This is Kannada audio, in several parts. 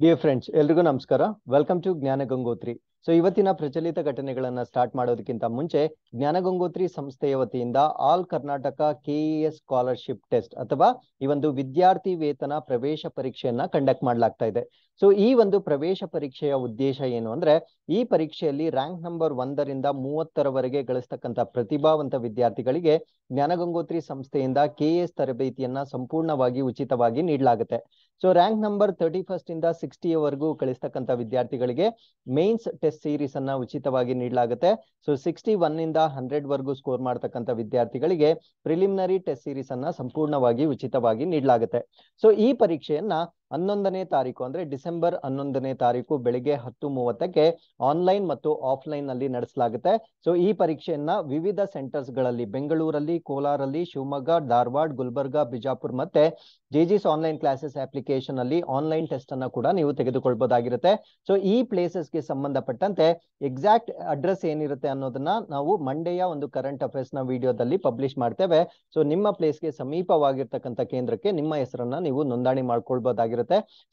ಡಿಯರ್ ಫ್ರೆಂಡ್ಸ್ ಎಲ್ರಿಗೂ ನಮಸ್ಕಾರ. Welcome to Jnana Gangotri so ಇವತ್ತಿನ ಪ್ರಚಲಿತ ಘಟನೆಗಳನ್ನ ಸ್ಟಾರ್ಟ್ ಮಾಡೋದಕ್ಕಿಂತ ಮುಂಚೆ ಜ್ಞಾನ ಗಂಗೋತ್ರಿ ಸಂಸ್ಥೆಯ ವತಿಯಿಂದ all Karnataka KES scholarship test ಅಥವಾ ಈ ಒಂದು ವಿದ್ಯಾರ್ಥಿ ವೇತನ ಪ್ರವೇಶ ಪರೀಕ್ಷೆಯನ್ನ ಕಂಡಕ್ಟ್ ಮಾಡಲಾಗ್ತಾ ಇದೆ. ಸೊ ಈ ಒಂದು ಪ್ರವೇಶ ಪರೀಕ್ಷೆಯ ಉದ್ದೇಶ ಏನು ಅಂದ್ರೆ ಈ ಪರೀಕ್ಷೆಯಲ್ಲಿ ರ್ಯಾಂಕ್ ನಂಬರ್ ಒಂದರಿಂದ ಮೂವತ್ತರವರೆಗೆ ಗಳಿಸ್ತಕ್ಕಂಥ ಪ್ರತಿಭಾವಂತ ವಿದ್ಯಾರ್ಥಿಗಳಿಗೆ ಜ್ಞಾನಗಂಗೋತ್ರಿ ಸಂಸ್ಥೆಯಿಂದ ಕೆಎಸ್ ತರಬೇತಿಯನ್ನ ಸಂಪೂರ್ಣವಾಗಿ ಉಚಿತವಾಗಿ ನೀಡಲಾಗುತ್ತೆ. So rank number thirty first ಇಂದ ಸಿಕ್ಸ್ಟಿಯವರೆಗೂ ಕಳಿಸ್ತಕ್ಕಂಥ ವಿದ್ಯಾರ್ಥಿಗಳಿಗೆ ಮೇನ್ಸ್ ಟೆಸ್ಟ್ ಸೀರೀಸ್ ಅನ್ನ ಉಚಿತವಾಗಿ ನೀಡಲಾಗುತ್ತೆ. ಸೊ ಸಿಕ್ಸ್ಟಿ ಒನ್ ಇಂದ ಹಂಡ್ರೆಡ್ ವರ್ಗೂ ಸ್ಕೋರ್ ಮಾಡ್ತಕ್ಕಂಥ ವಿದ್ಯಾರ್ಥಿಗಳಿಗೆ ಪ್ರಿಲಿಮಿನರಿ ಟೆಸ್ಟ್ ಸೀರೀಸ್ ಅನ್ನ ಸಂಪೂರ್ಣವಾಗಿ ಉಚಿತವಾಗಿ ನೀಡಲಾಗುತ್ತೆ. ಸೊ ಈ ಪರೀಕ್ಷೆಯನ್ನ ಹನ್ನೊಂದನೇ ತಾರೀಕು ಅಂದ್ರೆ ಡಿಸೆಂಬರ್ ಹನ್ನೊಂದನೇ ತಾರೀಕು ಬೆಳಿಗ್ಗೆ ಹತ್ತು ಮೂವತ್ತಕ್ಕೆ ಆನ್ಲೈನ್ ಮತ್ತು ಆಫ್ಲೈನ್ನಲ್ಲಿ ನಡೆಸಲಾಗುತ್ತೆ. ಸೊ ಈ ಪರೀಕ್ಷೆಯನ್ನ ವಿವಿಧ ಸೆಂಟರ್ಸ್ಗಳಲ್ಲಿ ಬೆಂಗಳೂರಲ್ಲಿ, ಕೋಲಾರಲ್ಲಿ, ಶಿವಮೊಗ್ಗ, ಧಾರವಾಡ, ಗುಲ್ಬರ್ಗ, ಬಿಜಾಪುರ್ ಮತ್ತೆ ಜೆಜಿಸ್ ಆನ್ಲೈನ್ ಕ್ಲಾಸಸ್ ಅಪ್ಲಿಕೇಶನ್ ಅಲ್ಲಿ ಆನ್ಲೈನ್ ಟೆಸ್ಟ್ ಅನ್ನ ಕೂಡ ನೀವು ತೆಗೆದುಕೊಳ್ಬಹುದಾಗಿರುತ್ತೆ ಸೊ ಈ ಪ್ಲೇಸಸ್ಗೆ ಸಂಬಂಧಪಟ್ಟಂತೆ ಎಕ್ಸಾಕ್ಟ್ ಅಡ್ರೆಸ್ ಏನಿರುತ್ತೆ ಅನ್ನೋದನ್ನ ನಾವು ಮಂಡೆಯ ಒಂದು ಕರೆಂಟ್ ಅಫೇರ್ಸ್ನ ವಿಡಿಯೋದಲ್ಲಿ ಪಬ್ಲಿಷ್ ಮಾಡ್ತೇವೆ. ಸೊ ನಿಮ್ಮ ಪ್ಲೇಸ್ಗೆ ಸಮೀಪವಾಗಿರ್ತಕ್ಕಂಥ ಕೇಂದ್ರಕ್ಕೆ ನಿಮ್ಮ ಹೆಸರನ್ನ ನೀವು ನೋಂದಣಿ ಮಾಡ್ಕೊಳ್ಬಹುದಾಗಿರುತ್ತೆ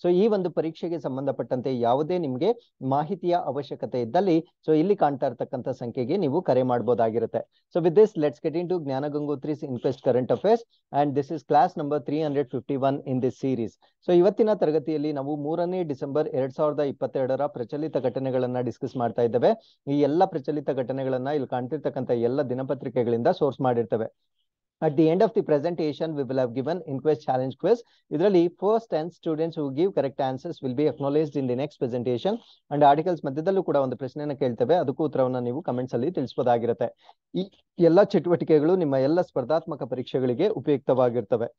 ಸೊ ಈ ಒಂದು ಪರೀಕ್ಷೆಗೆ ಸಂಬಂಧಪಟ್ಟಂತೆ ಯಾವುದೇ ನಿಮಗೆ ಮಾಹಿತಿಯ ಅವಶ್ಯಕತೆ ಇದ್ದಲ್ಲಿ ಸೊ ಇಲ್ಲಿ ಕಾಣ್ತಾ ಇರ್ತಕ್ಕಂಥ ಸಂಖ್ಯೆಗೆ ನೀವು ಕರೆ ಮಾಡಬಹುದಾಗಿರುತ್ತೆ so with this let's get into Jnana Gangotri's inquest current affairs and this is class number three hundred fifty one in this series so ಇವತ್ತಿನ ತರಗತಿಯಲ್ಲಿ ನಾವು ಮೂರನೇ ಡಿಸೆಂಬರ್ ಎರಡ್ ಸಾವಿರದ ಇಪ್ಪತ್ತೆರಡರ ಪ್ರಚಲಿತ ಘಟನೆಗಳನ್ನ ಡಿಸ್ಕಸ್ ಮಾಡ್ತಾ ಇದ್ದೇವೆ. ಈ ಎಲ್ಲ ಪ್ರಚಲಿತ ಘಟನೆಗಳನ್ನ ಇಲ್ಲಿ ಕಾಣ್ತಿರ್ತಕ್ಕಂಥ ಎಲ್ಲ ದಿನಪತ್ರಿಕೆಗಳಿಂದ ಸೋರ್ಸ್ ಮಾಡಿರ್ತೇವೆ. At the end of the presentation, we will have given inquest, challenge quiz. ಇದರಲ್ಲಿ first ten students who give correct answers will be acknowledged in the next presentation and articles ಮಧ್ಯದಲ್ಲೂ ಕೂಡ ಒಂದು ಪ್ರಶ್ನೆಯನ್ನು ಕೇಳ್ತೇವೆ. ಅದಕ್ಕೂ ಉತ್ತರವನ್ನ ನೀವು ಕಮೆಂಟ್ಸ್ ಅಲ್ಲಿ ತಿಳಿಸಬಹುದಾಗಿರುತ್ತೆ ಈ ಎಲ್ಲ ಚಟುವಟಿಕೆಗಳು ನಿಮ್ಮ ಎಲ್ಲ ಸ್ಪರ್ಧಾತ್ಮಕ ಪರೀಕ್ಷೆಗಳಿಗೆ ಉಪಯುಕ್ತವಾಗಿರ್ತವೆ.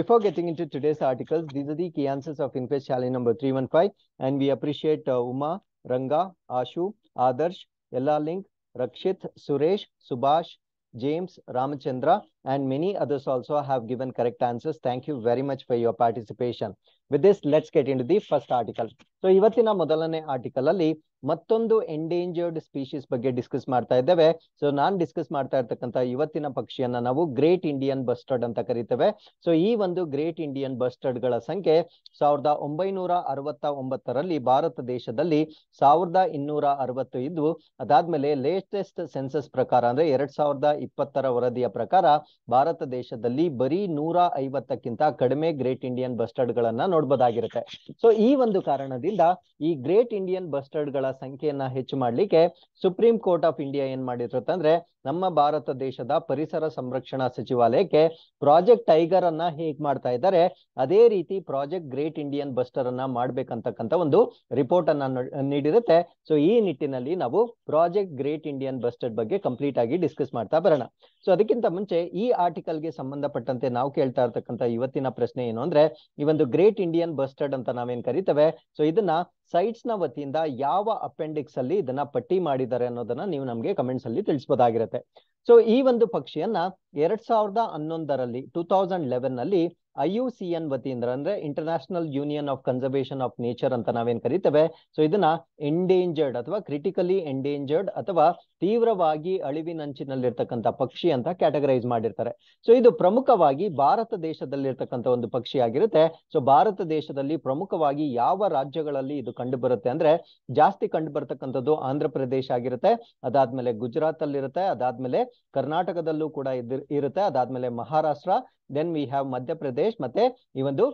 Before getting into today's articles these the key answers of inquest challenge number three one five and we appreciate Uma Ranga Ashu Adarsh ಎಲ್ಲಾ link Rakshit Suresh Subhash James, Ramachandra, and many others also have given correct answers. Thank you very much for your participation. With this let's get in the first article so ಇವತ್ತಿನ ಮೊದಲನೇ ಆರ್ಟಿಕಲ್ ಅಲ್ಲಿ ಮತ್ತೊಂದು ಎಂಡೇಂಜರ್ಡ್ ಸ್ಪೀಶೀಸ್ ಬಗ್ಗೆ ಡಿಸ್ಕಸ್ ಮಾಡ್ತಾ ಇದ್ದೇವೆ. ಸೊ ನಾನ್ ಡಿಸ್ಕಸ್ ಮಾಡ್ತಾ ಇರ್ತಕ್ಕಂತ ಇವತ್ತಿನ ಪಕ್ಷಿಯನ್ನ ನಾವು ಗ್ರೇಟ್ ಇಂಡಿಯನ್ ಬಸ್ಟರ್ಡ್ ಅಂತ ಕರಿತೇವೆ. ಸೊ ಈ ಒಂದು ಗ್ರೇಟ್ ಇಂಡಿಯನ್ ಬಸ್ಟರ್ಡ್ಗಳ ಸಂಖ್ಯೆ ಸಾವಿರದ ಒಂಬೈನೂರ ಅರವತ್ತ ಒಂಬತ್ತರಲ್ಲಿ ಭಾರತ ದೇಶದಲ್ಲಿ ಸಾವಿರದ ಇನ್ನೂರ ಅರವತ್ತು ಇದ್ವು ಅದಾದ್ಮೇಲೆ ಲೇಟೆಸ್ಟ್ ಸೆನ್ಸಸ್ ಪ್ರಕಾರ ಅಂದ್ರೆ ಎರಡ್ ಸಾವಿರದ ಇಪ್ಪತ್ತರ ವರದಿಯ ಪ್ರಕಾರ ಭಾರತ ದೇಶದಲ್ಲಿ ಬರೀ ನೂರ ಐವತ್ತಕ್ಕಿಂತ ಕಡಿಮೆ ಗ್ರೇಟ್ ಇಂಡಿಯನ್ ಬಸ್ಟರ್ಡ್ ಗಳನ್ನ ನೋಡ್ಬೋದಾಗಿರುತ್ತೆ. ಸೊ ಈ ಒಂದು ಕಾರಣದಿಂದ ಈ ಗ್ರೇಟ್ ಇಂಡಿಯನ್ ಬಸ್ಟರ್ಡ್ಗಳ ಸಂಖ್ಯೆಯನ್ನ ಹೆಚ್ಚು ಮಾಡ್ಲಿಕ್ಕೆ ಸುಪ್ರೀಂ ಕೋರ್ಟ್ ಆಫ್ ಇಂಡಿಯಾ ಏನ್ ಮಾಡಿರ್ತಂದ್ರೆ ನಮ್ಮ ಭಾರತ ದೇಶದ ಪರಿಸರ ಸಂರಕ್ಷಣಾ ಸಚಿವಾಲಯಕ್ಕೆ ಪ್ರಾಜೆಕ್ಟ್ ಟೈಗರ್ ಅನ್ನ ಹೇಗ್ ಮಾಡ್ತಾ ಇದ್ದಾರೆ, ಅದೇ ರೀತಿ ಪ್ರಾಜೆಕ್ಟ್ ಗ್ರೇಟ್ ಇಂಡಿಯನ್ ಬಸ್ಟರ್ ಅನ್ನ ಮಾಡ್ಬೇಕಂತಕ್ಕಂತ ಒಂದು ರಿಪೋರ್ಟ್ ಅನ್ನ ನೀಡಿರುತ್ತೆ. ಸೊ ಈ ನಿಟ್ಟಿನಲ್ಲಿ ನಾವು ಪ್ರಾಜೆಕ್ಟ್ ಗ್ರೇಟ್ ಇಂಡಿಯನ್ ಬಸ್ಟರ್ ಬಗ್ಗೆ ಕಂಪ್ಲೀಟ್ ಆಗಿ ಡಿಸ್ಕಸ್ ಮಾಡ್ತಾ ಬರೋಣ. ಸೊ ಅದಕ್ಕಿಂತ ಮುಂಚೆ ಈ ಆರ್ಟಿಕಲ್ಗೆ ಸಂಬಂಧಪಟ್ಟಂತೆ ನಾವು ಕೇಳ್ತಾ ಇರ್ತಕ್ಕಂಥ ಇವತ್ತಿನ ಪ್ರಶ್ನೆ ಏನು ಅಂದ್ರೆ, ಈ ಒಂದು ಗ್ರೇಟ್ ಇಂಡಿಯನ್ ಬಸ್ಟರ್ಡ್ ಅಂತ ನಾವೇನ್ ಕರಿತೇವೆ? ಸೊ ಇದನ್ನ ಸೈಟ್ಸ್ನ ವತಿಯಿಂದ ಯಾವ ಅಪೆಂಡಿಕ್ಸ್ ಅಲ್ಲಿ ಇದನ್ನ ಪಟ್ಟಿ ಮಾಡಿದ್ದಾರೆ ಅನ್ನೋದನ್ನ ನೀವು ನಮ್ಗೆ ಕಮೆಂಟ್ಸ್ ಅಲ್ಲಿ ತಿಳಿಸಬಹುದಾಗಿರುತ್ತೆ ಸೊ ಈ ಒಂದು ಪಕ್ಷಿಯನ್ನ ಎರಡ್ ಸಾವಿರದ ಹನ್ನೊಂದರಲ್ಲಿ ಟೂ ತೌಸಂಡ್ ಲೆವೆನ್ನಲ್ಲಿ ಐ ಯು ಸಿ ಎನ್ ವತಿಯಿಂದ ಅಂದ್ರೆ international union of conservation of nature ಅಂತ ನಾವೇನ್ ಕರಿತೇವೆ? ಸೊ ಇದನ್ನ ಎಂಡೇಂಜರ್ಡ್ ಅಥವಾ ಕ್ರಿಟಿಕಲಿ ಎಂಡೇಂಜರ್ಡ್ ಅಥವಾ ತೀವ್ರವಾಗಿ ಅಳಿವಿನಂಚಿನಲ್ಲಿರ್ತಕ್ಕಂಥ ಪಕ್ಷಿ ಅಂತ ಕ್ಯಾಟಗರೈಸ್ ಮಾಡಿರ್ತಾರೆ. ಸೊ ಇದು ಪ್ರಮುಖವಾಗಿ ಭಾರತ ದೇಶದಲ್ಲಿರ್ತಕ್ಕಂಥ ಒಂದು ಪಕ್ಷಿ ಆಗಿರುತ್ತೆ. ಸೊ ಭಾರತ ದೇಶದಲ್ಲಿ ಪ್ರಮುಖವಾಗಿ ಯಾವ ರಾಜ್ಯಗಳಲ್ಲಿ ಇದು ಕಂಡು ಬರುತ್ತೆ ಅಂದ್ರೆ ಜಾಸ್ತಿ ಕಂಡು ಬರ್ತಕ್ಕಂಥದ್ದು ಆಂಧ್ರ ಪ್ರದೇಶ ಆಗಿರುತ್ತೆ. ಅದಾದ್ಮೇಲೆ ಗುಜರಾತ್ ಅಲ್ಲಿರುತ್ತೆ ಅದಾದ್ಮೇಲೆ ಕರ್ನಾಟಕದಲ್ಲೂ ಕೂಡ ಇದ್ ಇರುತ್ತೆ. ಅದಾದ್ಮೇಲೆ Maharashtra then we have Madhya Pradesh ಮತ್ತೆ ಈ ಒಂದು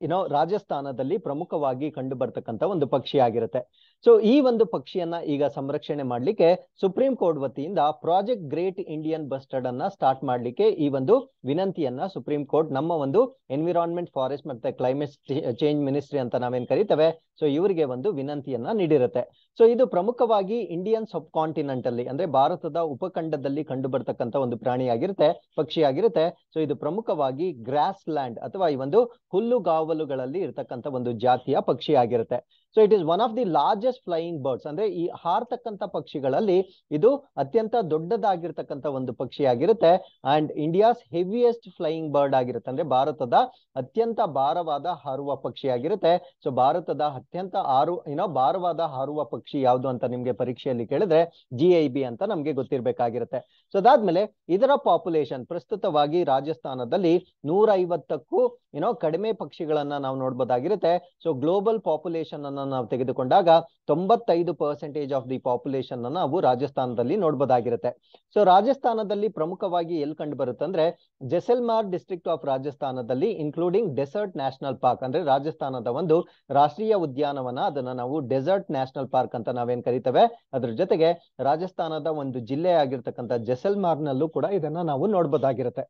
ಏನೋ ರಾಜಸ್ಥಾನದಲ್ಲಿ ಪ್ರಮುಖವಾಗಿ ಕಂಡು ಬರ್ತಕ್ಕಂಥ ಒಂದು ಪಕ್ಷಿ ಆಗಿರುತ್ತೆ ಸೊ ಈ ಒಂದು ಪಕ್ಷಿಯನ್ನ ಈಗ ಸಂರಕ್ಷಣೆ ಮಾಡ್ಲಿಕ್ಕೆ ಸುಪ್ರೀಂ ಕೋರ್ಟ್ ವತಿಯಿಂದ ಪ್ರಾಜೆಕ್ಟ್ ಗ್ರೇಟ್ ಇಂಡಿಯನ್ ಬಸ್ಟರ್ಡ್ ಅನ್ನ ಸ್ಟಾರ್ಟ್ ಮಾಡ್ಲಿಕ್ಕೆ ಈ ಒಂದು ವಿನಂತಿಯನ್ನ ಸುಪ್ರೀಂ ಕೋರ್ಟ್ ನಮ್ಮ ಒಂದು ಎನ್ವಿರಾನ್ಮೆಂಟ್ ಫಾರೆಸ್ಟ್ ಮತ್ತೆ ಕ್ಲೈಮೇಟ್ ಚೇಂಜ್ ಮಿನಿಸ್ಟ್ರಿ ಅಂತ ನಾವೇನ್ ಕರಿತೇವೆ? ಸೊ ಇವರಿಗೆ ಒಂದು ವಿನಂತಿಯನ್ನ ನೀಡಿರುತ್ತೆ. ಸೊ ಇದು ಪ್ರಮುಖವಾಗಿ ಇಂಡಿಯನ್ ಸಬ್ ಕಾಂಟಿನೆಂಟ್ ಅಲ್ಲಿ, ಅಂದ್ರೆ ಭಾರತದ ಉಪಖಂಡದಲ್ಲಿ ಕಂಡು ಬರ್ತಕ್ಕಂಥ ಒಂದು ಪ್ರಾಣಿಯಾಗಿರುತ್ತೆ, ಪಕ್ಷಿಯಾಗಿರುತ್ತೆ. ಸೊ ಇದು ಪ್ರಮುಖವಾಗಿ ಗ್ರಾಸ್ ಲ್ಯಾಂಡ್ ಅಥವಾ ಈ ಒಂದು ಹುಲ್ಲುಗಾವಲುಗಳಲ್ಲಿ ಇರತಕ್ಕಂತ ಒಂದು ಜಾತಿಯ ಪಕ್ಷಿ ಆಗಿರುತ್ತೆ so it is one of the largest flying birds ಅಂದ್ರೆ ಈ ಹಾರ್ತಕ್ಕಂಥ ಪಕ್ಷಿಗಳಲ್ಲಿ ಇದು ಅತ್ಯಂತ ದೊಡ್ಡದಾಗಿರ್ತಕ್ಕಂಥ ಒಂದು ಪಕ್ಷಿ ಆಗಿರುತ್ತೆ and India's heaviest flying bird ಆಗಿರುತ್ತೆ. ಅಂದ್ರೆ ಭಾರತದ ಅತ್ಯಂತ ಭಾರವಾದ ಹಾರುವ ಪಕ್ಷಿ ಆಗಿರುತ್ತೆ ಸೊ ಭಾರತದ ಅತ್ಯಂತ ಆರು ಏನೋ ಭಾರವಾದ ಹಾರುವ ಪಕ್ಷಿ ಯಾವುದು ಅಂತ ನಿಮ್ಗೆ ಪರೀಕ್ಷೆಯಲ್ಲಿ ಕೇಳಿದ್ರೆ ಜಿ ಐ ಬಿ ಅಂತ ನಮ್ಗೆ ಗೊತ್ತಿರ್ಬೇಕಾಗಿರುತ್ತೆ. ಸೊ ಅದಾದ್ಮೇಲೆ ಇದರ ಪಾಪ್ಯುಲೇಷನ್ ಪ್ರಸ್ತುತವಾಗಿ ರಾಜಸ್ಥಾನದಲ್ಲಿ ನೂರ ಐವತ್ತಕ್ಕೂ ಏನೋ ಕಡಿಮೆ ಪಕ್ಷಿಗಳನ್ನ ನಾವು ನೋಡ್ಬೋದಾಗಿರುತ್ತೆ. ಸೊ ಗ್ಲೋಬಲ್ ಪಾಪ್ಯುಲೇಷನ್ ಅನ್ನ ನಾವು ತೆಗೆದುಕೊಂಡಾಗ ತೊಂಬತ್ತೈದು ಪರ್ಸೆಂಟೇಜ್ ಆಫ್ ದಿ ಪಾಪ್ಯುಲೇಷನ್ ನಾವು ರಾಜಸ್ಥಾನದಲ್ಲಿ ನೋಡ್ಬೋದಾಗಿರುತ್ತೆ. ಸೊ ರಾಜಸ್ಥಾನದಲ್ಲಿ ಪ್ರಮುಖವಾಗಿ ಎಲ್ಲಿ ಕಂಡು ಬರುತ್ತೆ ಅಂದ್ರೆ ಜೆಸೆಲ್ಮಾರ್ ಡಿಸ್ಟ್ರಿಕ್ಟ್ ಆಫ್ ರಾಜಸ್ಥಾನದಲ್ಲಿ ಇನ್ಕ್ಲೂಡಿಂಗ್ ಡೆಸರ್ಟ್ ನ್ಯಾಷನಲ್ ಪಾರ್ಕ್ ಅಂದ್ರೆ ರಾಜಸ್ಥಾನದ ಒಂದು ರಾಷ್ಟ್ರೀಯ ಉದ್ಯಾನವನ, ಅದನ್ನ ನಾವು ಡೆಸರ್ಟ್ ನ್ಯಾಷನಲ್ ಪಾರ್ಕ್ ಅಂತ ನಾವೇನ್ ಕರಿತೇವೆ? ಅದ್ರ ಜೊತೆಗೆ ರಾಜಸ್ಥಾನದ ಒಂದು ಜಿಲ್ಲೆ ಆಗಿರ್ತಕ್ಕಂಥ ಜೆಸೆಲ್ಮಾರ್ ಕೂಡ ಇದನ್ನ ನಾವು ನೋಡ್ಬೋದಾಗಿರುತ್ತೆ.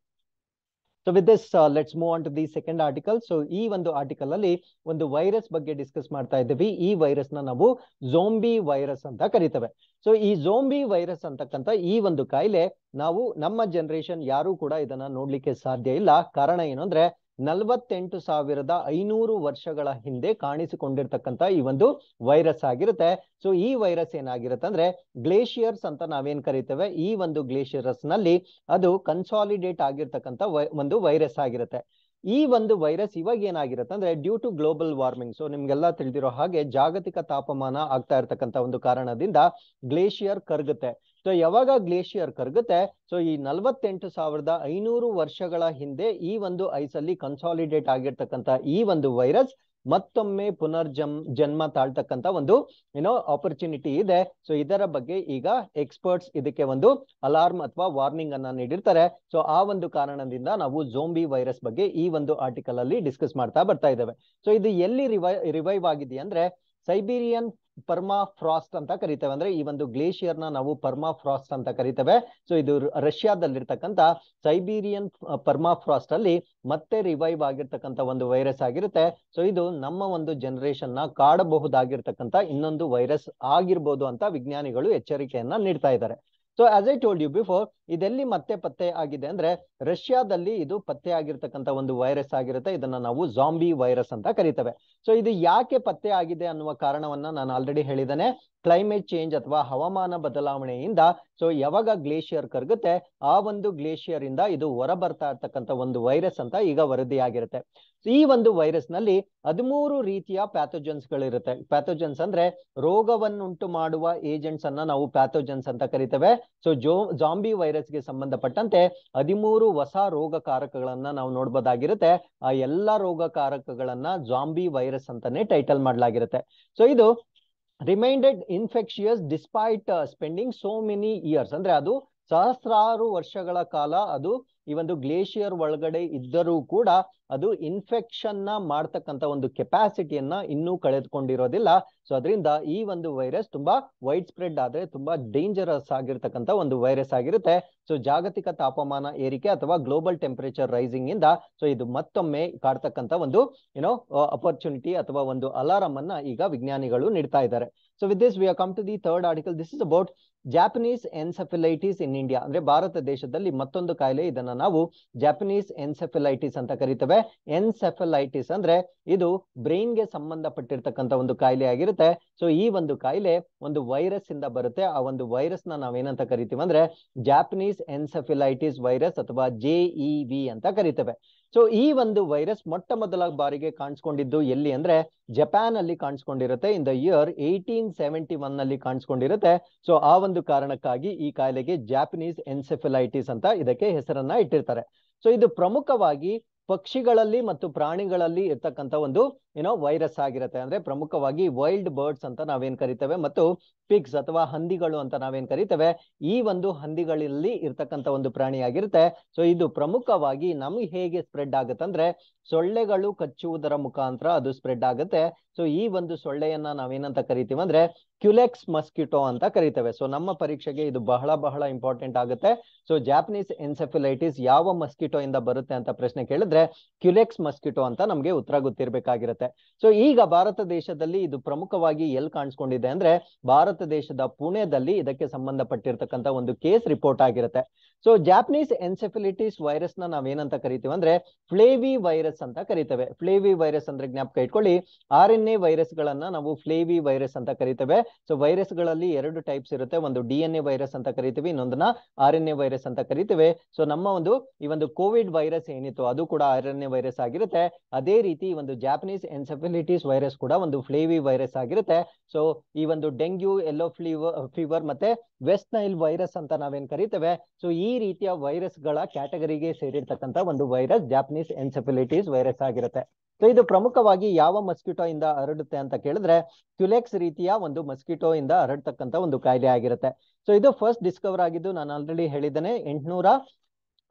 So with this let's move on to the second article so ಈ ಒಂದು ಆರ್ಟಿಕಲ್ ಅಲ್ಲಿ ಒಂದು ವೈರಸ್ ಬಗ್ಗೆ ಡಿಸ್ಕಸ್ ಮಾಡ್ತಾ ಇದ್ದೀವಿ. ಈ ವೈರಸ್ನ ನಾವು ಝೋಂಬಿ ವೈರಸ್ ಅಂತ ಕರಿತೇವೆ. ಸೊ ಈ ಝೋಂಬಿ ವೈರಸ್ ಅಂತಕ್ಕಂಥ ಈ ಒಂದು ಕಾಯಿಲೆ ನಾವು ನಮ್ಮ ಜನರೇಷನ್ ಯಾರು ಕೂಡ ಇದನ್ನ ನೋಡ್ಲಿಕ್ಕೆ ಸಾಧ್ಯ ಇಲ್ಲ. ಕಾರಣ ಏನು ಅಂದ್ರೆ ನಲವತ್ತೆಂಟು ಸಾವಿರದ ಐನೂರು ವರ್ಷಗಳ ಹಿಂದೆ ಕಾಣಿಸಿಕೊಂಡಿರ್ತಕ್ಕಂಥ ಈ ಒಂದು ವೈರಸ್ ಆಗಿರುತ್ತೆ. ಸೊ ಈ ವೈರಸ್ ಏನಾಗಿರುತ್ತೆ ಅಂದ್ರೆ ಗ್ಲೇಷಿಯರ್ಸ್ ಅಂತ ನಾವೇನ್ ಕರಿತೇವೆ? ಈ ಒಂದು ಗ್ಲೇಷಿಯರ್ಸ್ನಲ್ಲಿ ಅದು ಕನ್ಸಾಲಿಡೇಟ್ ಆಗಿರ್ತಕ್ಕಂಥ ಒಂದು ವೈರಸ್ ಆಗಿರುತ್ತೆ. ಈ ಒಂದು ವೈರಸ್ ಇವಾಗ ಏನಾಗಿರುತ್ತೆ ಅಂದ್ರೆ due to global warming so ನಿಮ್ಗೆಲ್ಲ ತಿಳಿದಿರೋ ಹಾಗೆ ಜಾಗತಿಕ ತಾಪಮಾನ ಆಗ್ತಾ ಇರತಕ್ಕಂತ ಒಂದು ಕಾರಣದಿಂದ ಗ್ಲೇಷಿಯರ್ ಕರಗುತ್ತೆ. ಸೊ ಯಾವಾಗ ಗ್ಲೇಷಿಯರ್ ಕರಗುತ್ತೆ? ಸೊ ಈ ನಲವತ್ತೆಂಟು ಸಾವಿರದ ಐನೂರು ವರ್ಷಗಳ ಹಿಂದೆ ಈ ಒಂದು ಐಸಲ್ಲಿ ಕನ್ಸಾಲಿಡೇಟ್ ಆಗಿರ್ತಕ್ಕಂಥ ಈ ಒಂದು ವೈರಸ್ ಮತ್ತೊಮ್ಮೆ ಪುನರ್ಜಮ್ ಜನ್ಮ ತಾಳ್ತಕ್ಕಂಥ ಒಂದು ಏನೋ ಆಪರ್ಚುನಿಟಿ ಇದೆ. ಸೊ ಇದರ ಬಗ್ಗೆ ಈಗ ಎಕ್ಸ್ಪರ್ಟ್ಸ್ ಇದಕ್ಕೆ ಒಂದು ಅಲಾರ್ಮ್ ಅಥವಾ ವಾರ್ನಿಂಗ್ ಅನ್ನ ನೀಡಿರ್ತಾರೆ. ಸೊ ಆ ಒಂದು ಕಾರಣದಿಂದ ನಾವು ಜೋಂಬಿ ವೈರಸ್ ಬಗ್ಗೆ ಈ ಒಂದು ಆರ್ಟಿಕಲ್ ಅಲ್ಲಿ ಡಿಸ್ಕಸ್ ಮಾಡ್ತಾ ಬರ್ತಾ ಇದ್ದೇವೆ. ಸೊ ಇದು ಎಲ್ಲಿ ರಿವೈ ರಿವೈವ್ ಆಗಿದೆ ಅಂದ್ರೆ ಸೈಬೀರಿಯನ್ ಪರ್ಮಾ ಫ್ರಾಸ್ಟ್ ಅಂತ ಕರಿತೇವೆ. ಅಂದ್ರೆ ಈ ಒಂದು ಗ್ಲೇಷಿಯರ್ನ ನಾವು ಪರ್ಮಾ ಫ್ರಾಸ್ಟ್ ಅಂತ ಕರಿತೇವೆ. ಸೊ ಇದು ರಷ್ಯಾದಲ್ಲಿರ್ತಕ್ಕಂಥ ಸೈಬೀರಿಯನ್ ಪರ್ಮಾ ಫ್ರಾಸ್ಟ್ ಅಲ್ಲಿ ಮತ್ತೆ ರಿವೈವ್ ಆಗಿರ್ತಕ್ಕಂಥ ಒಂದು ವೈರಸ್ ಆಗಿರುತ್ತೆ. ಸೊ ಇದು ನಮ್ಮ ಒಂದು ಜನರೇಷನ್ನ ಕಾಡಬಹುದಾಗಿರ್ತಕ್ಕಂಥ ಇನ್ನೊಂದು ವೈರಸ್ ಆಗಿರ್ಬೋದು ಅಂತ ವಿಜ್ಞಾನಿಗಳು ಎಚ್ಚರಿಕೆಯನ್ನ ನೀಡ್ತಾ ಇದ್ದಾರೆ. So as I told you before ಇದೆಲ್ಲಿ ಮತ್ತೆ ಪತ್ತೆ ಆಗಿದೆ ಅಂದ್ರೆ ರಷ್ಯಾದಲ್ಲಿ ಇದು ಪತ್ತೆ ಆಗಿರ್ತಕ್ಕಂಥ ಒಂದು ವೈರಸ್ ಆಗಿರುತ್ತೆ. ಇದನ್ನ ನಾವು ಜಾಂಬಿ ವೈರಸ್ ಅಂತ ಕರಿತೇವೆ. ಸೊ ಇದು ಯಾಕೆ ಪತ್ತೆ ಆಗಿದೆ ಅನ್ನುವ ಕಾರಣವನ್ನ ನಾನು ಆಲ್ರೆಡಿ ಹೇಳಿದ್ದೇನೆ. ಕ್ಲೈಮೇಟ್ ಚೇಂಜ್ ಅಥವಾ ಹವಾಮಾನ ಬದಲಾವಣೆಯಿಂದ. ಸೊ ಯಾವಾಗ ಗ್ಲೇಷಿಯರ್ ಕರಗುತ್ತೆ, ಆ ಒಂದು ಗ್ಲೇಷಿಯರ್ ಇಂದ ಇದು ಹೊರ ಬರ್ತಾ ಇರ್ತಕ್ಕಂಥ ಒಂದು ವೈರಸ್ ಅಂತ ಈಗ ವರದಿಯಾಗಿರುತ್ತೆ. ಈ ಒಂದು ವೈರಸ್ನಲ್ಲಿ ಹದಿಮೂರು ರೀತಿಯ ಪ್ಯಾಥೋಜನ್ಸ್ ಗಳಿರುತ್ತೆ. ಪ್ಯಾಥೋಜನ್ಸ್ ಅಂದ್ರೆ ರೋಗವನ್ನುಂಟು ಮಾಡುವ ಏಜೆಂಟ್ಸ್ ಅನ್ನ ನಾವು ಪ್ಯಾಥೋಜನ್ಸ್ ಅಂತ ಕರಿತೇವೆ. ಸೊ ಜೋ ಜಾಂಬಿ ವೈರಸ್ಗೆ ಸಂಬಂಧಪಟ್ಟಂತೆ ಹದಿಮೂರು ಹೊಸ ರೋಗಕಾರಕಗಳನ್ನ ನಾವು ನೋಡ್ಬೋದಾಗಿರುತ್ತೆ. ಆ ಎಲ್ಲಾ ರೋಗಕಾರಕಗಳನ್ನ ಜಾಂಬಿ ವೈರಸ್ ಅಂತಾನೆ ಟೈಟಲ್ ಮಾಡಲಾಗಿರುತ್ತೆ. ಸೊ ಇದು remained infectious despite spending so many years ಅಂದ್ರೆ ಅದು ಸಹಸ್ರಾರು ವರ್ಷಗಳ ಕಾಲ ಅದು ಈ ಒಂದು ಗ್ಲೇಷಿಯರ್ ಒಳಗಡೆ ಇದ್ದರೂ ಕೂಡ ಅದು ಇನ್ಫೆಕ್ಷನ್ನ ಮಾಡ್ತಕ್ಕಂತ ಒಂದು ಕೆಪಾಸಿಟಿಯನ್ನ ಇನ್ನೂ ಕಳೆದುಕೊಂಡಿರೋದಿಲ್ಲ. ಸೊ ಅದರಿಂದ ಈ ಒಂದು ವೈರಸ್ ತುಂಬಾ ವೈಡ್ ಸ್ಪ್ರೆಡ್ ಆದ್ರೆ ತುಂಬಾ ಡೇಂಜರಸ್ ಆಗಿರ್ತಕ್ಕಂಥ ಒಂದು ವೈರಸ್ ಆಗಿರುತ್ತೆ. ಸೊ ಜಾಗತಿಕ ತಾಪಮಾನ ಏರಿಕೆ ಅಥವಾ ಗ್ಲೋಬಲ್ ಟೆಂಪರೇಚರ್ ರೈಸಿಂಗ್ ಇಂದ ಸೊ ಇದು ಮತ್ತೊಮ್ಮೆ ಕಾಡ್ತಕ್ಕಂತ ಒಂದು ಏನೋ ಅಪರ್ಚುನಿಟಿ ಅಥವಾ ಒಂದು ಅಲಾರಂ ಅನ್ನ ಈಗ ವಿಜ್ಞಾನಿಗಳು ನೀಡ್ತಾ ಇದ್ದಾರೆ. So with this we come to the third article this is about Japanese encephalitis in India ಅಂದ್ರೆ ಭಾರತ ದೇಶದಲ್ಲಿ ಮತ್ತೊಂದು ಕಾಯಿಲೆ ಇದನ್ನ ನಾವು ಜಾಪನೀಸ್ ಎನ್ಸೆಫೆಲೈಟಿಸ್ ಅಂತ ಕರಿತೇವೆ. ಎನ್ಸೆಫಲೈಟಿಸ್ ಅಂದ್ರೆ ಇದು ಬ್ರೈನ್ಗೆ ಸಂಬಂಧಪಟ್ಟಿರ್ತಕ್ಕಂಥ ಒಂದು ಕಾಯಿಲೆ ಆಗಿರುತ್ತೆ. ಸೊ ಈ ಒಂದು ಕಾಯಿಲೆ ಒಂದು ವೈರಸ್ ಇಂದ ಬರುತ್ತೆ. ಆ ಒಂದು ವೈರಸ್ನ ನಾವೇನಂತ ಕರಿತೀವಿ ಅಂದ್ರೆ ಜಾಪನೀಸ್ ಎನ್ಸೆಫಿಲೈಟಿಸ್ ವೈರಸ್ ಅಥವಾ ಜೆಇ ವಿ ಅಂತ ಕರಿತೇವೆ. ಸೊ ಈ ಒಂದು ವೈರಸ್ ಮೊಟ್ಟ ಮೊದಲ ಬಾರಿಗೆ ಕಾಣಿಸ್ಕೊಂಡಿದ್ದು ಎಲ್ಲಿ ಅಂದ್ರೆ ಜಪಾನ್ ಅಲ್ಲಿ ಕಾಣಿಸ್ಕೊಂಡಿರುತ್ತೆ. In the year eighteen seventy one ಅಲ್ಲಿ ಕಾಣಿಸ್ಕೊಂಡಿರುತ್ತೆ. ಸೊ ಆ ಒಂದು ಕಾರಣಕ್ಕಾಗಿ ಈ ಕಾಯಿಲೆಗೆ ಜಾಪನೀಸ್ ಎನ್ಸೆಫಿಲೈಟಿಸ್ ಅಂತ ಇದಕ್ಕೆ ಹೆಸರನ್ನ ಇಟ್ಟಿರ್ತಾರೆ. ಸೊ ಇದು ಪ್ರಮುಖವಾಗಿ ಪಕ್ಷಿಗಳಲ್ಲಿ ಮತ್ತು ಪ್ರಾಣಿಗಳಲ್ಲಿ ಇರ್ತಕ್ಕಂಥ ಒಂದು ಏನೋ ವೈರಸ್ ಆಗಿರುತ್ತೆ ಅಂದ್ರೆ ಪ್ರಮುಖವಾಗಿ ವೈಲ್ಡ್ ಬರ್ಡ್ಸ್ ಅಂತ ನಾವೇನ್ ಕರಿತೇವೆ ಮತ್ತು ಪಿಗ್ಸ್ ಅಥವಾ ಹಂದಿಗಳು ಅಂತ ನಾವೇನ್ ಕರಿತೇವೆ, ಈ ಒಂದು ಹಂದಿಗಳಲ್ಲಿ ಇರ್ತಕ್ಕಂಥ ಒಂದು ಪ್ರಾಣಿ ಆಗಿರುತ್ತೆ. ಸೊ ಇದು ಪ್ರಮುಖವಾಗಿ ನಮ್ಗೆ ಹೇಗೆ ಸ್ಪ್ರೆಡ್ ಆಗುತ್ತೆ ಅಂದ್ರೆ ಸೊಳ್ಳೆಗಳು ಕಚ್ಚುವುದರ ಮುಖಾಂತರ ಅದು ಸ್ಪ್ರೆಡ್ ಆಗುತ್ತೆ. ಸೊ ಈ ಒಂದು ಸೊಳ್ಳೆಯನ್ನ ನಾವೇನಂತ ಕರಿತೀವಿ ಅಂದ್ರೆ ಕ್ಯುಲೆಕ್ಸ್ ಮಸ್ಕಿಟೋ ಅಂತ ಕರಿತೇವೆ. ಸೊ ನಮ್ಮ ಪರೀಕ್ಷೆಗೆ ಇದು ಬಹಳ ಬಹಳ ಇಂಪಾರ್ಟೆಂಟ್ ಆಗುತ್ತೆ. ಸೊ ಜಾಪನೀಸ್ ಎನ್ಸೆಫಿಲೈಟಿಸ್ ಯಾವ ಮಸ್ಕಿಟೋ ಇಂದ ಬರುತ್ತೆ ಅಂತ ಪ್ರಶ್ನೆ ಕೇಳಿದ್ರೆ ಕ್ಯುಲೆಕ್ಸ್ ಮಸ್ಕಿಟೋ ಅಂತ ನಮ್ಗೆ ಉತ್ತರ ಗೊತ್ತಿರ್ಬೇಕಾಗಿರುತ್ತೆ. ಸೊ ಈಗ ಭಾರತ ದೇಶದಲ್ಲಿ ಇದು ಪ್ರಮುಖವಾಗಿ ಎಲ್ಲಿ ಕಾಣಿಸ್ಕೊಂಡಿದೆ ಅಂದ್ರೆ ಭಾರತ ದೇಶದ ಪುಣೆದಲ್ಲಿ ಇದಕ್ಕೆ ಸಂಬಂಧಪಟ್ಟಿರ್ತಕ್ಕಂಥ ಒಂದು ಕೇಸ್ ರಿಪೋರ್ಟ್ ಆಗಿರುತ್ತೆ. ಸೊ ಜಾಪನೀಸ್ ಎನ್ಸೆಫಿಲಿಟಿಸ್ ವೈರಸ್ನ ನಾವೇನಂತ ಕರಿತೀವಿ ಅಂದ್ರೆ ಫ್ಲೇವಿ ವೈರಸ್ ಅಂತ ಕರಿತೇವೆ. ಫ್ಲೇವಿ ವೈರಸ್ ಅಂದ್ರೆ ಜ್ಞಾಪಕ ಇಟ್ಕೊಳ್ಳಿ. ಆರ್ ಎನ್ ಎ ವೈರಸ್ ಗಳನ್ನ ನಾವು ಫ್ಲೇವಿ ವೈರಸ್ ಅಂತ ಕರಿತೇವೆ. ಸೊ ವೈರಸ್ಗಳಲ್ಲಿ ಎರಡು ಟೈಪ್ಸ್ ಇರುತ್ತೆ. ಒಂದು ಡಿ ಎನ್ ಎ ವೈರಸ್ ಅಂತ ಕರಿತೀವಿ, ಇನ್ನೊಂದನ್ನ ಆರ್ ಎನ್ ಎ ವೈರಸ್ ಅಂತ ಕರಿತೇವೆ. ಸೊ ನಮ್ಮ ಒಂದು ಈ ಒಂದು ಕೋವಿಡ್ ವೈರಸ್ ಏನಿತ್ತು, ಅದು ಕೂಡ ಆರ್ ಎನ್ ಎ ವೈರಸ್ ಆಗಿರುತ್ತೆ. ಅದೇ ರೀತಿ ಒಂದು ಜಾಪನೀಸ್ ಎನ್ಸೆಫಿಲಿಟಿಸ್ ವೈರಸ್ ಕೂಡ ಒಂದು ಫ್ಲೇವಿ ವೈರಸ್ ಆಗಿರುತ್ತೆ. ಸೊ ಈ ಒಂದು ಡೆಂಗ್ಯೂ ಎಲ್ಲೋ ಫ್ಲೀವರ್ ಫೀವರ್ ಮತ್ತೆ ವೆಸ್ಟ್ ನೈಲ್ ವೈರಸ್ ಅಂತ ನಾವೇನ್ ಕರಿತೇವೆ? ಸೊ ಈ ರೀತಿಯ ವೈರಸ್ಗಳ ಕ್ಯಾಟಗರಿಗೆ ಸೇರಿರ್ತಕ್ಕಂತ ಒಂದು ವೈರಸ್ ಜಾಪನೀಸ್ ಎನ್ಸೆಫಿಲಿಟಿಸ್ ವೈರಸ್ ಆಗಿರುತ್ತೆ. ಸೊ ಇದು ಪ್ರಮುಖವಾಗಿ ಯಾವ ಮಸ್ಕಿಟೋ ಇಂದ ಹರಡುತ್ತೆ ಅಂತ ಕೇಳಿದ್ರೆ ಕ್ಯುಲೆಕ್ಸ್ ರೀತಿಯ ಒಂದು ಮಸ್ಕಿಟೋ ಇಂದ ಹರಡ್ತಕ್ಕಂತ ಒಂದು ಕಾಯಿಲೆ ಆಗಿರುತ್ತೆ. ಸೊ ಇದು ಫಸ್ಟ್ ಡಿಸ್ಕವರ್ ಆಗಿದ್ದು ನಾನು ಆಲ್ರೆಡಿ ಹೇಳಿದ್ದೇನೆ. ಎಂಟ್ನೂರ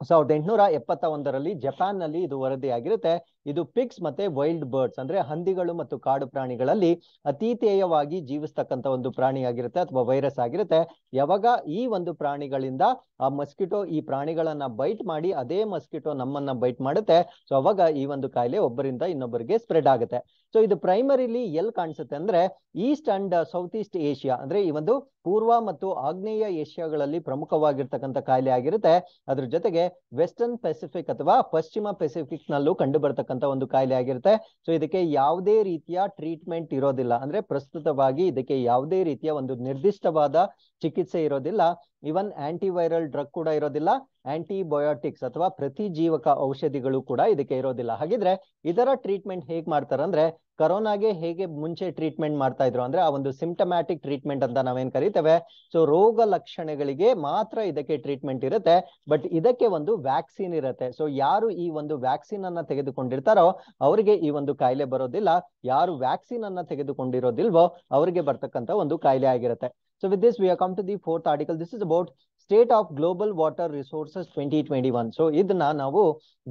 ಸಾವಿರದ ಎಂಟುನೂರ ಎಪ್ಪತ್ತ ಒಂದರಲ್ಲಿ ಜಪಾನ್ನಲ್ಲಿ ಇದು ವರದಿಯಾಗಿರುತ್ತೆ. ಇದು ಪಿಕ್ಸ್ ಮತ್ತೆ ವೈಲ್ಡ್ ಬರ್ಡ್ಸ್, ಅಂದ್ರೆ ಹಂದಿಗಳು ಮತ್ತು ಕಾಡು ಪ್ರಾಣಿಗಳಲ್ಲಿ ಅತೀತೇಯವಾಗಿ ಜೀವಿಸ್ತಕ್ಕಂಥ ಒಂದು ಪ್ರಾಣಿಯಾಗಿರುತ್ತೆ ಅಥವಾ ವೈರಸ್ ಆಗಿರುತ್ತೆ. ಯಾವಾಗ ಈ ಒಂದು ಪ್ರಾಣಿಗಳಿಂದ ಆ ಮಸ್ಕಿಟೋ ಈ ಪ್ರಾಣಿಗಳನ್ನ ಬೈಟ್ ಮಾಡಿ ಅದೇ ಮಸ್ಕಿಟೋ ನಮ್ಮನ್ನ ಬೈಟ್ ಮಾಡುತ್ತೆ, ಸೊ ಅವಾಗ ಈ ಒಂದು ಕಾಯಿಲೆ ಒಬ್ಬರಿಂದ ಇನ್ನೊಬ್ಬರಿಗೆ ಸ್ಪ್ರೆಡ್ ಆಗುತ್ತೆ. ಸೊ ಇದು ಪ್ರೈಮರಿಲಿ ಎಲ್ಲಿ ಕಾಣಿಸುತ್ತೆ ಅಂದ್ರೆ east and south east Asia ಅಂದ್ರೆ ಈ ಒಂದು ಪೂರ್ವ ಮತ್ತು ಆಗ್ನೇಯ ಏಷ್ಯಾಗಳಲ್ಲಿ ಪ್ರಮುಖವಾಗಿರ್ತಕ್ಕಂಥ ಕಾಯಿಲೆ ಆಗಿರುತ್ತೆ. ಅದ್ರ ಜೊತೆಗೆ ವೆಸ್ಟರ್ನ್ ಪೆಸಿಫಿಕ್ ಅಥವಾ ಪಶ್ಚಿಮ ಪೆಸಿಫಿಕ್ ನಲ್ಲೂ ಕಂಡು ಒಂದು ಕಾಯಿಲೆ ಆಗಿರುತ್ತೆ. ಸೊ ಇದಕ್ಕೆ ಯಾವುದೇ ರೀತಿಯ ಟ್ರೀಟ್ಮೆಂಟ್ ಇರೋದಿಲ್ಲ. ಅಂದ್ರೆ ಪ್ರಸ್ತುತವಾಗಿ ಇದಕ್ಕೆ ಯಾವುದೇ ರೀತಿಯ ಒಂದು ನಿರ್ದಿಷ್ಟವಾದ ಚಿಕಿತ್ಸೆ ಇರೋದಿಲ್ಲ. ಇವನ್ ಆಂಟಿವೈರಲ್ ಡ್ರಗ್ ಕೂಡ ಇರೋದಿಲ್ಲ. ಆಂಟಿಬಯೋಟಿಕ್ಸ್ ಅಥವಾ ಪ್ರತಿಜೀವಕ ಔಷಧಿಗಳು ಕೂಡ ಇದಕ್ಕೆ ಇರೋದಿಲ್ಲ. ಹಾಗಿದ್ರೆ ಇದರ ಟ್ರೀಟ್ಮೆಂಟ್ ಹೇಗ್ ಮಾಡ್ತಾರಂದ್ರೆ ಕರೋನಾಗೆ ಹೇಗೆ ಮುಂಚೆ ಟ್ರೀಟ್ಮೆಂಟ್ ಮಾಡ್ತಾ ಇದ್ರು ಅಂದ್ರೆ ಆ ಒಂದು ಸಿಂಪ್ಟಮ್ಯಾಟಿಕ್ ಟ್ರೀಟ್ಮೆಂಟ್ ಅಂತ ನಾವೇನ್ ಕರಿತೇವೆ. ಸೊ ರೋಗ ಲಕ್ಷಣಗಳಿಗೆ ಮಾತ್ರ ಇದಕ್ಕೆ ಟ್ರೀಟ್ಮೆಂಟ್ ಇರುತ್ತೆ. ಬಟ್ ಇದಕ್ಕೆ ಒಂದು ವ್ಯಾಕ್ಸಿನ್ ಇರುತ್ತೆ. ಸೊ ಯಾರು ಈ ಒಂದು ವ್ಯಾಕ್ಸಿನ್ ಅನ್ನ ತೆಗೆದುಕೊಂಡಿರ್ತಾರೋ ಅವರಿಗೆ ಈ ಒಂದು ಕಾಯಿಲೆ ಬರೋದಿಲ್ಲ. ಯಾರು ವ್ಯಾಕ್ಸಿನ್ ಅನ್ನ ತೆಗೆದುಕೊಂಡಿರೋದಿಲ್ವೋ ಅವರಿಗೆ ಬರ್ತಕ್ಕಂತ ಒಂದು ಕಾಯಿಲೆ ಆಗಿರುತ್ತೆ. So with this we come to the fourth article this is about state of global water resources twenty twenty one so ಇದನ್ನ ನಾವು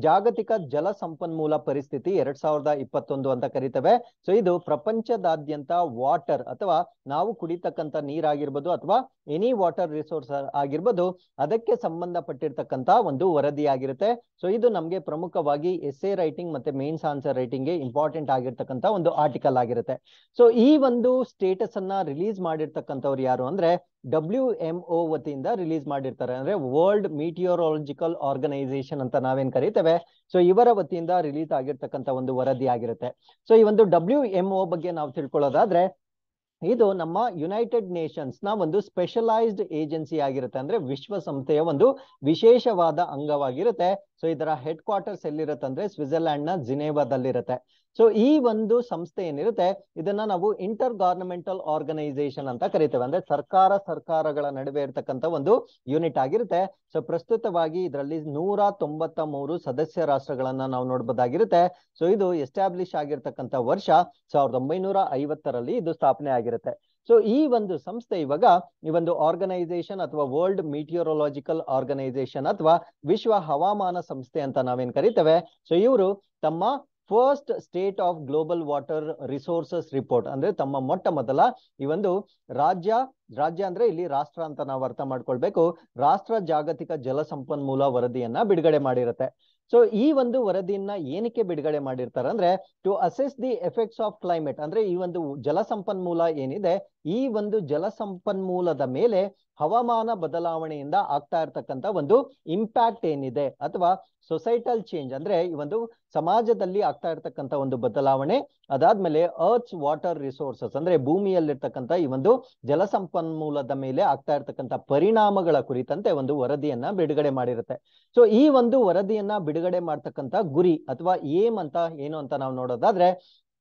ಜಾಗತಿಕ ಜಲ ಸಂಪನ್ಮೂಲ ಪರಿಸ್ಥಿತಿ ಎರಡ್ ಸಾವಿರದ ಇಪ್ಪತ್ತೊಂದು ಅಂತ ಕರಿತೇವೆ. ಸೊ ಇದು ಪ್ರಪಂಚದಾದ್ಯಂತ ವಾಟರ್ ಅಥವಾ ನಾವು ಕುಡಿತಕ್ಕಂತ ನೀರಾಗಿರ್ಬೋದು ಅಥವಾ ಎನಿ ವಾಟರ್ ರಿಸೋರ್ಸ್ ಆಗಿರ್ಬೋದು, ಅದಕ್ಕೆ ಸಂಬಂಧಪಟ್ಟಿರ್ತಕ್ಕಂಥ ಒಂದು ವರದಿಯಾಗಿರುತ್ತೆ. ಸೊ ಇದು ನಮಗೆ ಪ್ರಮುಖವಾಗಿ ಎಸ್ ಎ ರೈಟಿಂಗ್ ಮತ್ತೆ ಮೇನ್ಸ್ ಆನ್ಸರ್ ರೈಟಿಂಗ್ಗೆ ಇಂಪಾರ್ಟೆಂಟ್ ಆಗಿರ್ತಕ್ಕಂಥ ಒಂದು ಆರ್ಟಿಕಲ್ ಆಗಿರುತ್ತೆ. ಸೊ ಈ ಒಂದು ಸ್ಟೇಟಸ್ ಅನ್ನ ರಿಲೀಸ್ ಮಾಡಿರ್ತಕ್ಕಂಥವ್ರು ಯಾರು ಅಂದ್ರೆ ಡಬ್ಲ್ಯೂ ಎಂ ಒ ವತಿಯಿಂದ ರಿಲೀಸ್ ಮಾಡಿರ್ತಾರೆ. ಅಂದ್ರೆ ವರ್ಲ್ಡ್ ಮೀಟಿಯೋರಾಲಜಿಕಲ್ ಆರ್ಗನೈಸೇಷನ್ ಅಂತ ನಾವೇನ್ ಕರಿತೇವೆ? ಸೊ ಇವರ ವತಿಯಿಂದ ರಿಲೀಸ್ ಆಗಿರ್ತಕ್ಕಂಥ ಒಂದು ವರದಿ ಆಗಿರುತ್ತೆ. ಸೊ ಈ ಒಂದು ಡಬ್ಲ್ಯೂ ಎಂ ಒ ಬಗ್ಗೆ ನಾವು ತಿಳ್ಕೊಳ್ಳೋದಾದ್ರೆ, ಇದು ನಮ್ಮ ಯುನೈಟೆಡ್ ನೇಷನ್ಸ್ನ ಒಂದು ಸ್ಪೆಷಲೈಸ್ಡ್ ಏಜೆನ್ಸಿ ಆಗಿರುತ್ತೆ. ಅಂದ್ರೆ ವಿಶ್ವಸಂಸ್ಥೆಯ ಒಂದು ವಿಶೇಷವಾದ ಅಂಗವಾಗಿರುತ್ತೆ. ಸೊ ಇದರ ಹೆಡ್ ಕ್ವಾರ್ಟರ್ಸ್ ಎಲ್ಲಿರುತ್ತೆ ಅಂದ್ರೆ ಸ್ವಿಟ್ಜರ್ಲ್ಯಾಂಡ್ನ ಜಿನೇವಾದಲ್ಲಿರುತ್ತೆ ಸೊ ಈ ಒಂದು ಸಂಸ್ಥೆ ಏನಿರುತ್ತೆ, ಇದನ್ನ ನಾವು ಇಂಟರ್ ಗವರ್ನಮೆಂಟಲ್ ಆರ್ಗನೈಸೇಷನ್ ಅಂತ ಕರಿತೇವೆ. ಅಂದ್ರೆ ಸರ್ಕಾರ ಸರ್ಕಾರಗಳ ನಡುವೆ ಇರತಕ್ಕಂತ ಒಂದು ಯೂನಿಟ್ ಆಗಿರುತ್ತೆ. ಸೊ ಪ್ರಸ್ತುತವಾಗಿ ಇದರಲ್ಲಿ ನೂರ ತೊಂಬತ್ತ ಮೂರು ಸದಸ್ಯ ರಾಷ್ಟ್ರಗಳನ್ನ ನಾವು ನೋಡಬಹುದಾಗಿರುತ್ತೆ ಸೊ ಇದು ಎಸ್ಟಾಬ್ಲಿಷ್ ಆಗಿರ್ತಕ್ಕಂಥ ವರ್ಷ ಸಾವಿರದ ಒಂಬೈನೂರ ಐವತ್ತರಲ್ಲಿ ಇದು ಸ್ಥಾಪನೆ ಆಗಿರುತ್ತೆ. ಸೊ ಈ ಒಂದು ಸಂಸ್ಥೆ ಇವಾಗ ಈ ಒಂದು ಆರ್ಗನೈಸೇಷನ್ ಅಥವಾ ವರ್ಲ್ಡ್ ಮೀಟಿಯೋರೊಲಾಜಿಕಲ್ ಆರ್ಗನೈಸೇಷನ್ ಅಥವಾ ವಿಶ್ವ ಹವಾಮಾನ ಸಂಸ್ಥೆ ಅಂತ ನಾವೇನ್ ಕರಿತೇವೆ? ಸೊ ಇವರು ತಮ್ಮ first state of global water resources report ಅಂದ್ರೆ ತಮ್ಮ ಮೊಟ್ಟ ಮೊದಲ ಈ ಒಂದು ರಾಜ್ಯ ರಾಜ್ಯ ಅಂದ್ರೆ ಇಲ್ಲಿ ರಾಷ್ಟ್ರ ಅಂತ ನಾವು ಅರ್ಥ ಮಾಡ್ಕೊಳ್ಬೇಕು. ರಾಷ್ಟ್ರ ಜಾಗತಿಕ ಜಲ ಸಂಪನ್ಮೂಲ ವರದಿಯನ್ನ ಬಿಡುಗಡೆ ಮಾಡಿರುತ್ತೆ. ಸೊ ಈ ಒಂದು ವರದಿಯನ್ನ ಏನಕ್ಕೆ ಬಿಡುಗಡೆ ಮಾಡಿರ್ತಾರೆ ಅಂದ್ರೆ to assess the effects of climate ಅಂದ್ರೆ ಈ ಒಂದು ಜಲ ಸಂಪನ್ಮೂಲ ಏನಿದೆ ಈ ಒಂದು ಜಲ ಸಂಪನ್ಮೂಲದ ಮೇಲೆ ಹವಾಮಾನ ಬದಲಾವಣೆಯಿಂದ ಆಗ್ತಾ ಇರ್ತಕ್ಕಂಥ ಒಂದು ಇಂಪ್ಯಾಕ್ಟ್ ಏನಿದೆ ಅಥವಾ ಸೊಸೈಟಲ್ ಚೇಂಜ್ ಅಂದ್ರೆ ಈ ಒಂದು ಸಮಾಜದಲ್ಲಿ ಆಗ್ತಾ ಇರ್ತಕ್ಕಂಥ ಒಂದು ಬದಲಾವಣೆ, ಅದಾದ್ಮೇಲೆ ಅರ್ತ್ಸ್ ವಾಟರ್ ರಿಸೋರ್ಸಸ್ ಅಂದ್ರೆ ಭೂಮಿಯಲ್ಲಿರ್ತಕ್ಕಂಥ ಈ ಒಂದು ಜಲ ಸಂಪನ್ಮೂಲದ ಮೇಲೆ ಆಗ್ತಾ ಇರ್ತಕ್ಕಂಥ ಪರಿಣಾಮಗಳ ಕುರಿತಂತೆ ಒಂದು ವರದಿಯನ್ನ ಬಿಡುಗಡೆ ಮಾಡಿರುತ್ತೆ. ಸೊ ಈ ಒಂದು ವರದಿಯನ್ನ ಬಿಡುಗಡೆ ಮಾಡ್ತಕ್ಕಂಥ ಗುರಿ ಅಥವಾ ಏಮ್ ಅಂತ ಏನು ಅಂತ ನಾವು ನೋಡೋದಾದ್ರೆ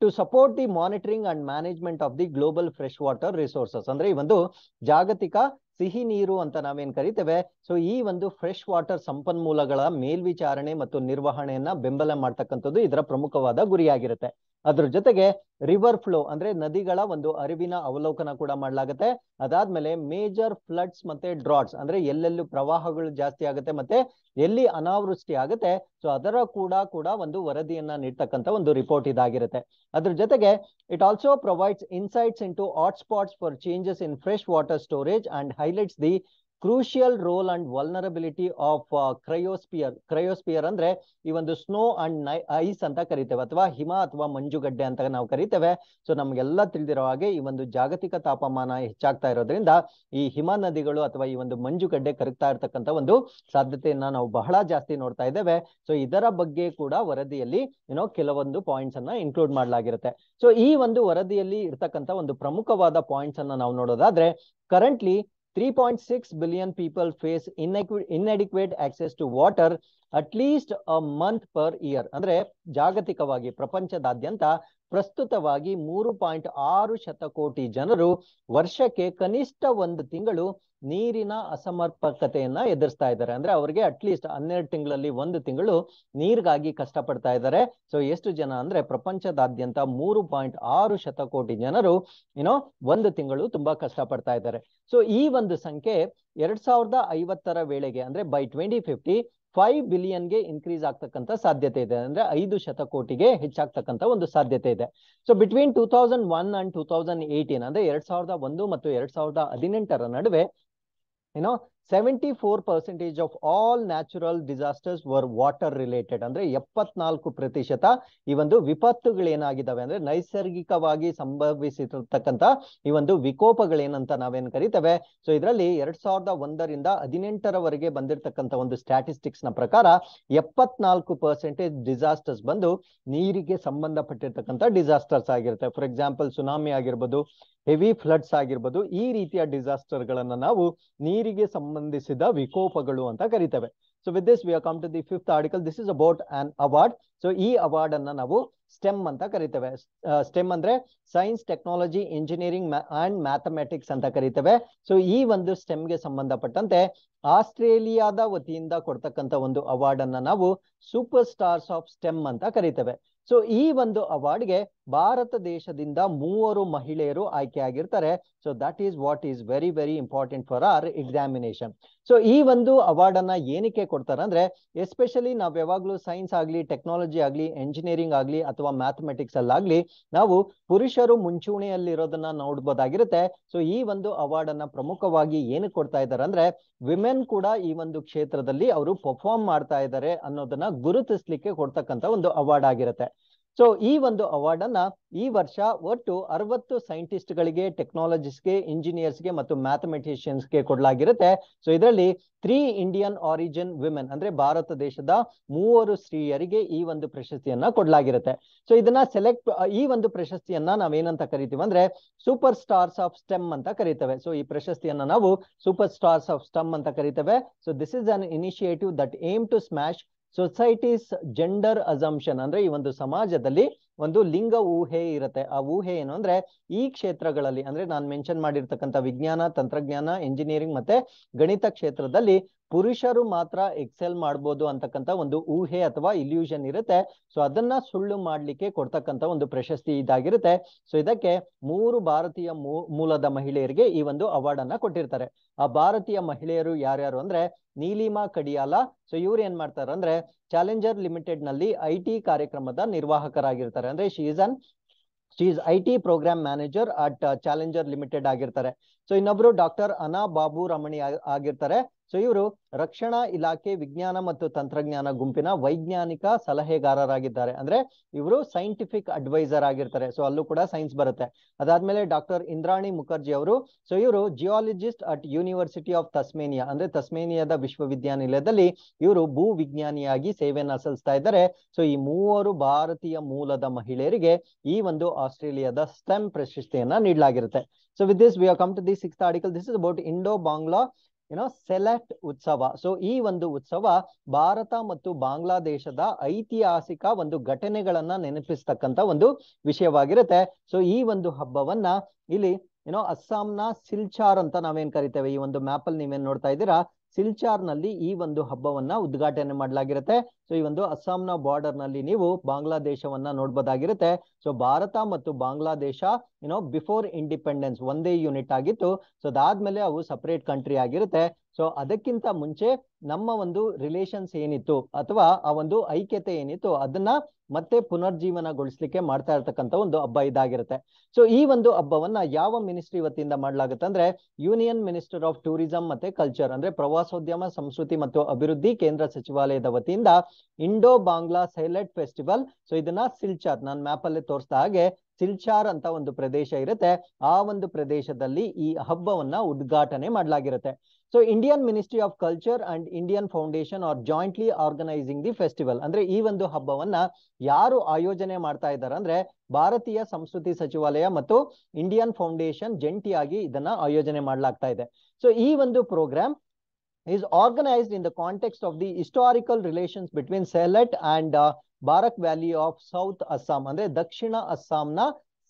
to support the monitoring and management of the global fresh water resources ಅಂದ್ರೆ ಈ ಒಂದು ಜಾಗತಿಕ ಸಿಹಿ ನೀರು ಅಂತ ನಾವೇನ್ ಕರಿತೇವೆ? ಸೊ ಈ ಒಂದು ಫ್ರೆಶ್ ವಾಟರ್ ಸಂಪನ್ಮೂಲಗಳ ಮೇಲ್ವಿಚಾರಣೆ ಮತ್ತು ನಿರ್ವಹಣೆಯನ್ನ ಬೆಂಬಲ ಮಾಡ್ತಕ್ಕಂಥದ್ದು ಇದರ ಪ್ರಮುಖವಾದ ಗುರಿಯಾಗಿರುತ್ತೆ. ಅದ್ರ ಜೊತೆಗೆ ರಿವರ್ ಫ್ಲೋ ಅಂದ್ರೆ ನದಿಗಳ ಒಂದು ಅರಿವಿನ ಅವಲೋಕನ ಕೂಡ ಮಾಡಲಾಗುತ್ತೆ. ಅದಾದ್ಮೇಲೆ ಮೇಜರ್ ಫ್ಲಡ್ಸ್ ಮತ್ತೆ ಡ್ರಾಟ್ಸ್ ಅಂದ್ರೆ ಎಲ್ಲೆಲ್ಲೂ ಪ್ರವಾಹಗಳು ಜಾಸ್ತಿ ಆಗುತ್ತೆ ಮತ್ತೆ ಎಲ್ಲಿ ಅನಾವೃಷ್ಟಿ ಆಗುತ್ತೆ ಸೊ ಅದರ ಕೂಡ ಕೂಡ ಒಂದು ವರದಿಯನ್ನ ನೀಡ್ತಕ್ಕಂಥ ಒಂದು ರಿಪೋರ್ಟ್ ಇದಾಗಿರುತ್ತೆ. ಅದ್ರ ಜೊತೆಗೆ it also provides insights into hot spots for changes in fresh water storage and highlights the crucial role and vulnerability of cryosphere cryosphere ಅಂದ್ರೆ ಈ ಒಂದು ಸ್ನೋ ಅಂಡ್ ಐಸ್ ಅಂತ ಕರಿತೇವೆ, ಅಥವಾ ಹಿಮ ಅಥವಾ ಮಂಜುಗಡ್ಡೆ ಅಂತ ನಾವು ಕರಿತೇವೆ. ಸೊ ನಮಗೆಲ್ಲ ತಿಳಿದಿರೋ ಹಾಗೆ ಈ ಒಂದು ಜಾಗತಿಕ ತಾಪಮಾನ ಹೆಚ್ಚಾಗ್ತಾ ಇರೋದ್ರಿಂದ ಈ ಹಿಮ ನದಿಗಳು ಅಥವಾ ಈ ಒಂದು ಮಂಜುಗಡ್ಡೆ ಕರಗ್ತಾ ಇರತಕ್ಕಂತ ಒಂದು ಸಾಧ್ಯತೆಯನ್ನ ನಾವು ಬಹಳ ಜಾಸ್ತಿ ನೋಡ್ತಾ ಇದ್ದೇವೆ. ಸೊ ಇದರ ಬಗ್ಗೆ ಕೂಡ ವರದಿಯಲ್ಲಿ ಏನೋ ಕೆಲವೊಂದು ಪಾಯಿಂಟ್ಸ್ ಅನ್ನ ಇನ್ಕ್ಲೂಡ್ ಮಾಡಲಾಗಿರುತ್ತೆ. ಸೊ ಈ ಒಂದು ವರದಿಯಲ್ಲಿ ಇರ್ತಕ್ಕಂತ ಒಂದು ಪ್ರಮುಖವಾದ ಪಾಯಿಂಟ್ಸ್ ಅನ್ನ ನಾವು ನೋಡೋದಾದ್ರೆ currently 3.6 billion people face inadequate access to water at least a month per year ಅಂದ್ರೆ ಜಾಗತಿಕವಾಗಿ ಪ್ರಪಂಚದಾದ್ಯಂತ ಪ್ರಸ್ತುತವಾಗಿ ಮೂರು ಪಾಯಿಂಟ್ ಆರು ಶತಕೋಟಿ ಜನರು ವರ್ಷಕ್ಕೆ ಕನಿಷ್ಠ ಒಂದು ತಿಂಗಳು ನೀರಿನ ಅಸಮರ್ಪಕತೆಯನ್ನ ಎದುರಿಸ್ತಾ ಇದ್ದಾರೆ. ಅಂದ್ರೆ ಅವರಿಗೆ ಅಟ್ಲೀಸ್ಟ್ ಹನ್ನೆರಡು ತಿಂಗಳಲ್ಲಿ ಒಂದು ತಿಂಗಳು ನೀರಿಗಾಗಿ ಕಷ್ಟಪಡ್ತಾ ಇದ್ದಾರೆ. ಸೊ ಎಷ್ಟು ಜನ ಅಂದ್ರೆ ಪ್ರಪಂಚದಾದ್ಯಂತ ಮೂರು ಪಾಯಿಂಟ್ ಆರು ಶತಕೋಟಿ ಜನರು ಏನೋ ಒಂದು ತಿಂಗಳು ತುಂಬಾ ಕಷ್ಟಪಡ್ತಾ ಇದ್ದಾರೆ. ಸೊ ಈ ಒಂದು ಸಂಖ್ಯೆ ಎರಡ್ ಸಾವಿರದ ಐವತ್ತರ ವೇಳೆಗೆ ಅಂದ್ರೆ ಬೈ ಟ್ವೆಂಟಿ ಫಿಫ್ಟಿ ಫೈವ್ ಬಿಲಿಯನ್ಗೆ ಇನ್ಕ್ರೀಸ್ ಆಗ್ತಕ್ಕಂತ ಸಾಧ್ಯತೆ ಇದೆ. ಅಂದ್ರೆ ಐದು ಶತಕೋಟಿಗೆ ಹೆಚ್ಚಾಗ್ತಕ್ಕಂತ ಒಂದು ಸಾಧ್ಯತೆ ಇದೆ. So between two thousand one and two thousand eighteen ಅಂದ್ರೆ ಎರಡ್ ಸಾವಿರದ ಒಂದು ಮತ್ತು ಎರಡ್ ಸಾವಿರದ ಹದಿನೆಂಟರ ನಡುವೆ ಏನೋ seventy four percentage of all natural disasters were water related ಅಂದ್ರೆ ಎಪ್ಪತ್ನಾಲ್ಕು ಪ್ರತಿಶತ ಈ ಒಂದು ವಿಪತ್ತುಗಳೇನಾಗಿದ್ದಾವೆ ಅಂದ್ರೆ ನೈಸರ್ಗಿಕವಾಗಿ ಸಂಭವಿಸಿರ್ತಕ್ಕಂಥ ಈ ಒಂದು ವಿಕೋಪಗಳೇನಂತ ನಾವೇನ್ ಕರಿತೇವೆ? ಸೊ ಇದರಲ್ಲಿ ಎರಡ್ ಸಾವಿರದ ಒಂದರಿಂದ ಹದಿನೆಂಟರವರೆಗೆ ಬಂದಿರತಕ್ಕಂಥ ಒಂದು ಸ್ಟ್ಯಾಟಿಸ್ಟಿಕ್ಸ್ನ ಪ್ರಕಾರ ಎಪ್ಪತ್ನಾಲ್ಕು ಪರ್ಸೆಂಟೇಜ್ ಡಿಸಾಸ್ಟರ್ಸ್ ಬಂದು ನೀರಿಗೆ ಸಂಬಂಧಪಟ್ಟಿರ್ತಕ್ಕಂಥ ಡಿಸಾಸ್ಟರ್ಸ್ ಆಗಿರುತ್ತೆ. ಫಾರ್ ಎಕ್ಸಾಂಪಲ್ ಸುನಾಮಿ ಆಗಿರ್ಬೋದು ಹೆವಿ ಫ್ಲಡ್ಸ್ ಆಗಿರ್ಬೋದು, ಈ ರೀತಿಯ ಡಿಸಾಸ್ಟರ್ ಗಳನ್ನ ನಾವು ನೀರಿಗೆ ಸಂಬಂಧಿಸಿದ ವಿಕೋಪಗಳು ಅಂತ ಕರಿತೇವೆ. So with this we come to the fifth article this is about an award so ಈ ಅವಾರ್ಡ್ ಅನ್ನ ನಾವು ಸ್ಟೆಮ್ ಅಂತ ಕರಿತೇವೆ. ಸ್ಟೆಮ್ ಅಂದ್ರೆ science technology engineering and mathematics ಅಂತ ಕರಿತೇವೆ. ಸೊ ಈ ಒಂದು ಸ್ಟೆಮ್ಗೆ ಸಂಬಂಧಪಟ್ಟಂತೆ ಆಸ್ಟ್ರೇಲಿಯಾದ ವತಿಯಿಂದ ಕೊಡ್ತಕ್ಕಂಥ ಒಂದು ಅವಾರ್ಡ್ ಅನ್ನ ನಾವು ಸೂಪರ್ ಸ್ಟಾರ್ಸ್ ಆಫ್ ಸ್ಟೆಮ್ ಅಂತ ಕರಿತೇವೆ. ಸೊ ಈ ಒಂದು ಅವಾರ್ಡ್ಗೆ ಭಾರತ ದೇಶದಿಂದ ಮೂವರು ಮಹಿಳೆಯರು ಆಯ್ಕೆ ಆಗಿರ್ತಾರೆ so that is what is very very important for our examination so ಈ ಒಂದು ಅವಾರ್ಡ್ ಅನ್ನ ಏನಕ್ಕೆ ಕೊಡ್ತಾರೆ ಅಂದ್ರೆ ಎಸ್ಪೆಷಲಿ ನಾವ್ ಯಾವಾಗ್ಲೂ ಸೈನ್ಸ್ ಆಗ್ಲಿ ಟೆಕ್ನಾಲಜಿ ಆಗ್ಲಿ ಎಂಜಿನಿಯರಿಂಗ್ ಆಗ್ಲಿ ಅಥವಾ ಮ್ಯಾಥಮೆಟಿಕ್ಸ್ ಅಲ್ಲಾಗ್ಲಿ, ನಾವು ಪುರುಷರು ಮುಂಚೂಣಿಯಲ್ಲಿರೋದನ್ನ ನೋಡ್ಬೋದಾಗಿರುತ್ತೆ. ಸೊ ಈ ಒಂದು ಅವಾರ್ಡ್ ಅನ್ನ ಪ್ರಮುಖವಾಗಿ ಏನಕ್ಕೆ ಕೊಡ್ತಾ ಇದ್ದಾರೆ ಅಂದ್ರೆ ವಿಮೆನ್ ಕೂಡ ಈ ಒಂದು ಕ್ಷೇತ್ರದಲ್ಲಿ ಅವರು ಪರ್ಫಾರ್ಮ್ ಮಾಡ್ತಾ ಇದ್ದಾರೆ ಅನ್ನೋದನ್ನ ಗುರುತಿಸ್ಲಿಕ್ಕೆ ಕೊಡ್ತಕ್ಕಂತ ಒಂದು ಅವಾರ್ಡ್ ಆಗಿರುತ್ತೆ. ಸೊ ಈ ಒಂದು ಅವಾರ್ಡ್ ಅನ್ನ ಈ ವರ್ಷ ಒಟ್ಟು ಅರವತ್ತು ಸೈಂಟಿಸ್ಟ್ ಗಳಿಗೆ ಟೆಕ್ನಾಲಜಿಸ್ಗೆ ಇಂಜಿನಿಯರ್ಸ್ಗೆ ಮತ್ತು ಮ್ಯಾಥಮೆಟಿಷಿಯನ್ಸ್ಗೆ ಕೊಡಲಾಗಿರುತ್ತೆ. ಸೊ ಇದರಲ್ಲಿ ತ್ರೀ ಇಂಡಿಯನ್ ಆರಿಜಿನ್ ವಿಮೆನ್ ಅಂದ್ರೆ ಭಾರತ ದೇಶದ ಮೂವರು ಸ್ತ್ರೀಯರಿಗೆ ಈ ಒಂದು ಪ್ರಶಸ್ತಿಯನ್ನ ಕೊಡಲಾಗಿರುತ್ತೆ. ಸೊ ಇದನ್ನ ಸೆಲೆಕ್ಟ್ ಈ ಒಂದು ಪ್ರಶಸ್ತಿಯನ್ನ ನಾವೇನಂತ ಕರಿತೀವಿ ಅಂದ್ರೆ ಸೂಪರ್ ಸ್ಟಾರ್ಸ್ ಆಫ್ ಸ್ಟೆಮ್ ಅಂತ ಕರಿತೇವೆ. ಸೊ ಈ ಪ್ರಶಸ್ತಿಯನ್ನ ನಾವು ಸೂಪರ್ ಸ್ಟಾರ್ಸ್ ಆಫ್ ಸ್ಟೆಮ್ ಅಂತ ಕರಿತೇವೆ. So this is an initiative that aim to smash societies gender assumption ಅಂದ್ರೆ ಈ ಒಂದು ಸಮಾಜದಲ್ಲಿ ಒಂದು ಲಿಂಗ ಊಹೆ ಇರುತ್ತೆ. ಆ ಊಹೆ ಏನು ಅಂದ್ರೆ ಈ ಕ್ಷೇತ್ರಗಳಲ್ಲಿ ಅಂದ್ರೆ ನಾನು ಮೆನ್ಷನ್ ಮಾಡಿರ್ತಕ್ಕಂಥ ವಿಜ್ಞಾನ, ತಂತ್ರಜ್ಞಾನ ಇಂಜಿನಿಯರಿಂಗ್ ಮತ್ತೆ ಗಣಿತ ಕ್ಷೇತ್ರದಲ್ಲಿ ಪುರುಷರು ಮಾತ್ರ ಎಕ್ಸೆಲ್ ಮಾಡ್ಬೋದು ಅಂತಕ್ಕಂಥ ಒಂದು ಊಹೆ ಅಥವಾ ಇಲ್ಯೂಷನ್ ಇರುತ್ತೆ. ಸೊ ಅದನ್ನ ಸುಳ್ಳು ಮಾಡ್ಲಿಕ್ಕೆ ಕೊಡ್ತಕ್ಕಂಥ ಒಂದು ಪ್ರಶಸ್ತಿ ಇದಾಗಿರುತ್ತೆ. ಸೊ ಇದಕ್ಕೆ ಮೂರು ಭಾರತೀಯ ಮೂಲದ ಮಹಿಳೆಯರಿಗೆ ಈ ಒಂದು ಅವಾರ್ಡ್ ಅನ್ನ ಕೊಟ್ಟಿರ್ತಾರೆ. ಆ ಭಾರತೀಯ ಮಹಿಳೆಯರು ಯಾರ್ಯಾರು ಅಂದ್ರೆ ನೀಲಿಮಾ ಕಡಿಯಾಲ. ಸೊ ಇವ್ರು ಏನ್ ಮಾಡ್ತಾರೆ ಅಂದ್ರೆ ಚಾಲೆಂಜರ್ ಲಿಮಿಟೆಡ್ನಲ್ಲಿ ಐ ಟಿ ಕಾರ್ಯಕ್ರಮದ ನಿರ್ವಾಹಕರಾಗಿರ್ತಾರೆ. ಅಂದ್ರೆ she is an she I T programme manager at challenger limited ಆಗಿರ್ತಾರೆ. ಸೊ ಇನ್ನೊಬ್ರು ಡಾಕ್ಟರ್ ಅನಾ ಬಾಬು ರಮಣಿ ಆಗಿರ್ತಾರೆ. ಸೊ ಇವರು ರಕ್ಷಣಾ ಇಲಾಖೆ ವಿಜ್ಞಾನ ಮತ್ತು ತಂತ್ರಜ್ಞಾನ ಗುಂಪಿನ ವೈಜ್ಞಾನಿಕ ಸಲಹೆಗಾರರಾಗಿದ್ದಾರೆ. ಅಂದ್ರೆ ಇವರು ಸೈಂಟಿಫಿಕ್ ಅಡ್ವೈಸರ್ ಆಗಿರ್ತಾರೆ. ಸೊ ಅಲ್ಲೂ ಕೂಡ ಸೈನ್ಸ್ ಬರುತ್ತೆ. ಅದಾದ್ಮೇಲೆ ಡಾಕ್ಟರ್ ಇಂದ್ರಾಣಿ ಮುಖರ್ಜಿ ಅವರು. ಸೊ ಇವರು geologist at university of Tasmania ಅಂದ್ರೆ ತಸ್ಮೇನಿಯಾದ ವಿಶ್ವವಿದ್ಯಾನಿಲಯದಲ್ಲಿ ಇವರು ಭೂ ವಿಜ್ಞಾನಿಯಾಗಿ ಸೇವೆಯನ್ನ ಸಲ್ಲಿಸ್ತಾ ಇದ್ದಾರೆ. ಸೊ ಈ ಮೂವರು ಭಾರತೀಯ ಮೂಲದ ಮಹಿಳೆಯರಿಗೆ ಈ ಒಂದು ಆಸ್ಟ್ರೇಲಿಯಾದ ಸ್ಟೆಮ್ ಪ್ರಶಸ್ತಿಯನ್ನ ನೀಡಲಾಗಿರುತ್ತೆ. So with this we come to six article this is about Indo Bangla ಏನೋ ಸೆಲೆಕ್ಟ್ ಉತ್ಸವ ಸೊ ಈ ಒಂದು ಉತ್ಸವ ಭಾರತ ಮತ್ತು ಬಾಂಗ್ಲಾದೇಶದ ಐತಿಹಾಸಿಕ ಒಂದು ಘಟನೆಗಳನ್ನ ನೆನಪಿಸ್ತಕ್ಕಂತ ಒಂದು ವಿಷಯವಾಗಿರುತ್ತೆ. ಸೊ ಈ ಒಂದು ಹಬ್ಬವನ್ನ ಇಲ್ಲಿ ಏನೋ ಅಸ್ಸಾಂನ ಸಿಲ್ಚಾರ್ ಅಂತ ನಾವೇನ್ ಕರಿತೇವೆ? ಈ ಒಂದು ಮ್ಯಾಪ್ ಅಲ್ಲಿ ನೀವೇನ್ ನೋಡ್ತಾ ಇದ್ದೀರಾ? ಸಿಲ್ಚಾರ್ನಲ್ಲಿ ಈ ಒಂದು ಹಬ್ಬವನ್ನ ಉದ್ಘಾಟನೆ ಮಾಡಲಾಗಿರುತ್ತೆ. ಸೊ ಈ ಒಂದು ಅಸ್ಸಾಂನ ಬಾರ್ಡರ್ನಲ್ಲಿ ನೀವು ಬಾಂಗ್ಲಾದೇಶವನ್ನ ನೋಡ್ಬೋದಾಗಿರುತ್ತೆ. ಸೊ ಭಾರತ ಮತ್ತು ಬಾಂಗ್ಲಾದೇಶ ಏನೋ ಬಿಫೋರ್ ಇಂಡಿಪೆಂಡೆನ್ಸ್ ಒಂದೇ ಯೂನಿಟ್ ಆಗಿತ್ತು. ಸೊ ಅದಾದ್ಮೇಲೆ ಅವು ಸಪರೇಟ್ ಕಂಟ್ರಿ ಆಗಿರುತ್ತೆ. ಸೊ ಅದಕ್ಕಿಂತ ಮುಂಚೆ ನಮ್ಮ ಒಂದು ರಿಲೇಷನ್ಸ್ ಏನಿತ್ತು ಅಥವಾ ಆ ಒಂದು ಐಕ್ಯತೆ ಏನಿತ್ತು ಅದನ್ನ ಮತ್ತೆ ಪುನರ್ಜೀವನಗೊಳಿಸ್ಲಿಕ್ಕೆ ಮಾಡ್ತಾ ಇರ್ತಕ್ಕಂಥ ಒಂದು ಹಬ್ಬ ಇದಾಗಿರುತ್ತೆ. ಸೊ ಈ ಒಂದು ಹಬ್ಬವನ್ನ ಯಾವ ಮಿನಿಸ್ಟ್ರಿ ವತಿಯಿಂದ ಮಾಡಲಾಗುತ್ತೆ ಅಂದ್ರೆ ಯೂನಿಯನ್ ಮಿನಿಸ್ಟರ್ ಆಫ್ ಟೂರಿಸಂ ಮತ್ತೆ ಕಲ್ಚರ್ ಅಂದ್ರೆ ಪ್ರವಾಸೋದ್ಯಮ, ಸಂಸ್ಕೃತಿ ಮತ್ತು ಅಭಿವೃದ್ಧಿ ಕೇಂದ್ರ ಸಚಿವಾಲಯದ ವತಿಯಿಂದ Indo Bangla Sylhet festival. So ಇದನ್ನ ಸಿಲ್ಚಾರ್, ನಾನು ಮ್ಯಾಪ್ ಅಲ್ಲಿ ತೋರಿಸಿದ ಹಾಗೆ ಸಿಲ್ಚಾರ್ ಅಂತ ಒಂದು ಪ್ರದೇಶ ಇರುತ್ತೆ. ಆ ಒಂದು ಪ್ರದೇಶದಲ್ಲಿ ಈ ಹಬ್ಬವನ್ನ ಉದ್ಘಾಟನೆ ಮಾಡಲಾಗಿರುತ್ತೆ. So Indian ministry of culture and Indian foundation are jointly organising the festival ಅಂದ್ರೆ ಈ ಒಂದು ಹಬ್ಬವನ್ನ ಯಾರು ಆಯೋಜನೆ ಮಾಡ್ತಾ ಇದ್ದಾರೆ ಅಂದ್ರೆ ಭಾರತೀಯ ಸಂಸ್ಕೃತಿ ಸಚಿವಾಲಯ ಮತ್ತು ಇಂಡಿಯನ್ ಫೌಂಡೇಶನ್ ಜಂಟಿಯಾಗಿ ಇದನ್ನ ಆಯೋಜನೆ ಮಾಡಲಾಗ್ತಾ ಇದೆ. ಸೊ ಈ ಒಂದು programme is organized in the context of the historical relations between Sylhet and uh, Barak valley of south Assam ಅಂದ್ರೆ ದಕ್ಷಿಣ ಅಸ್ಸಾಂನ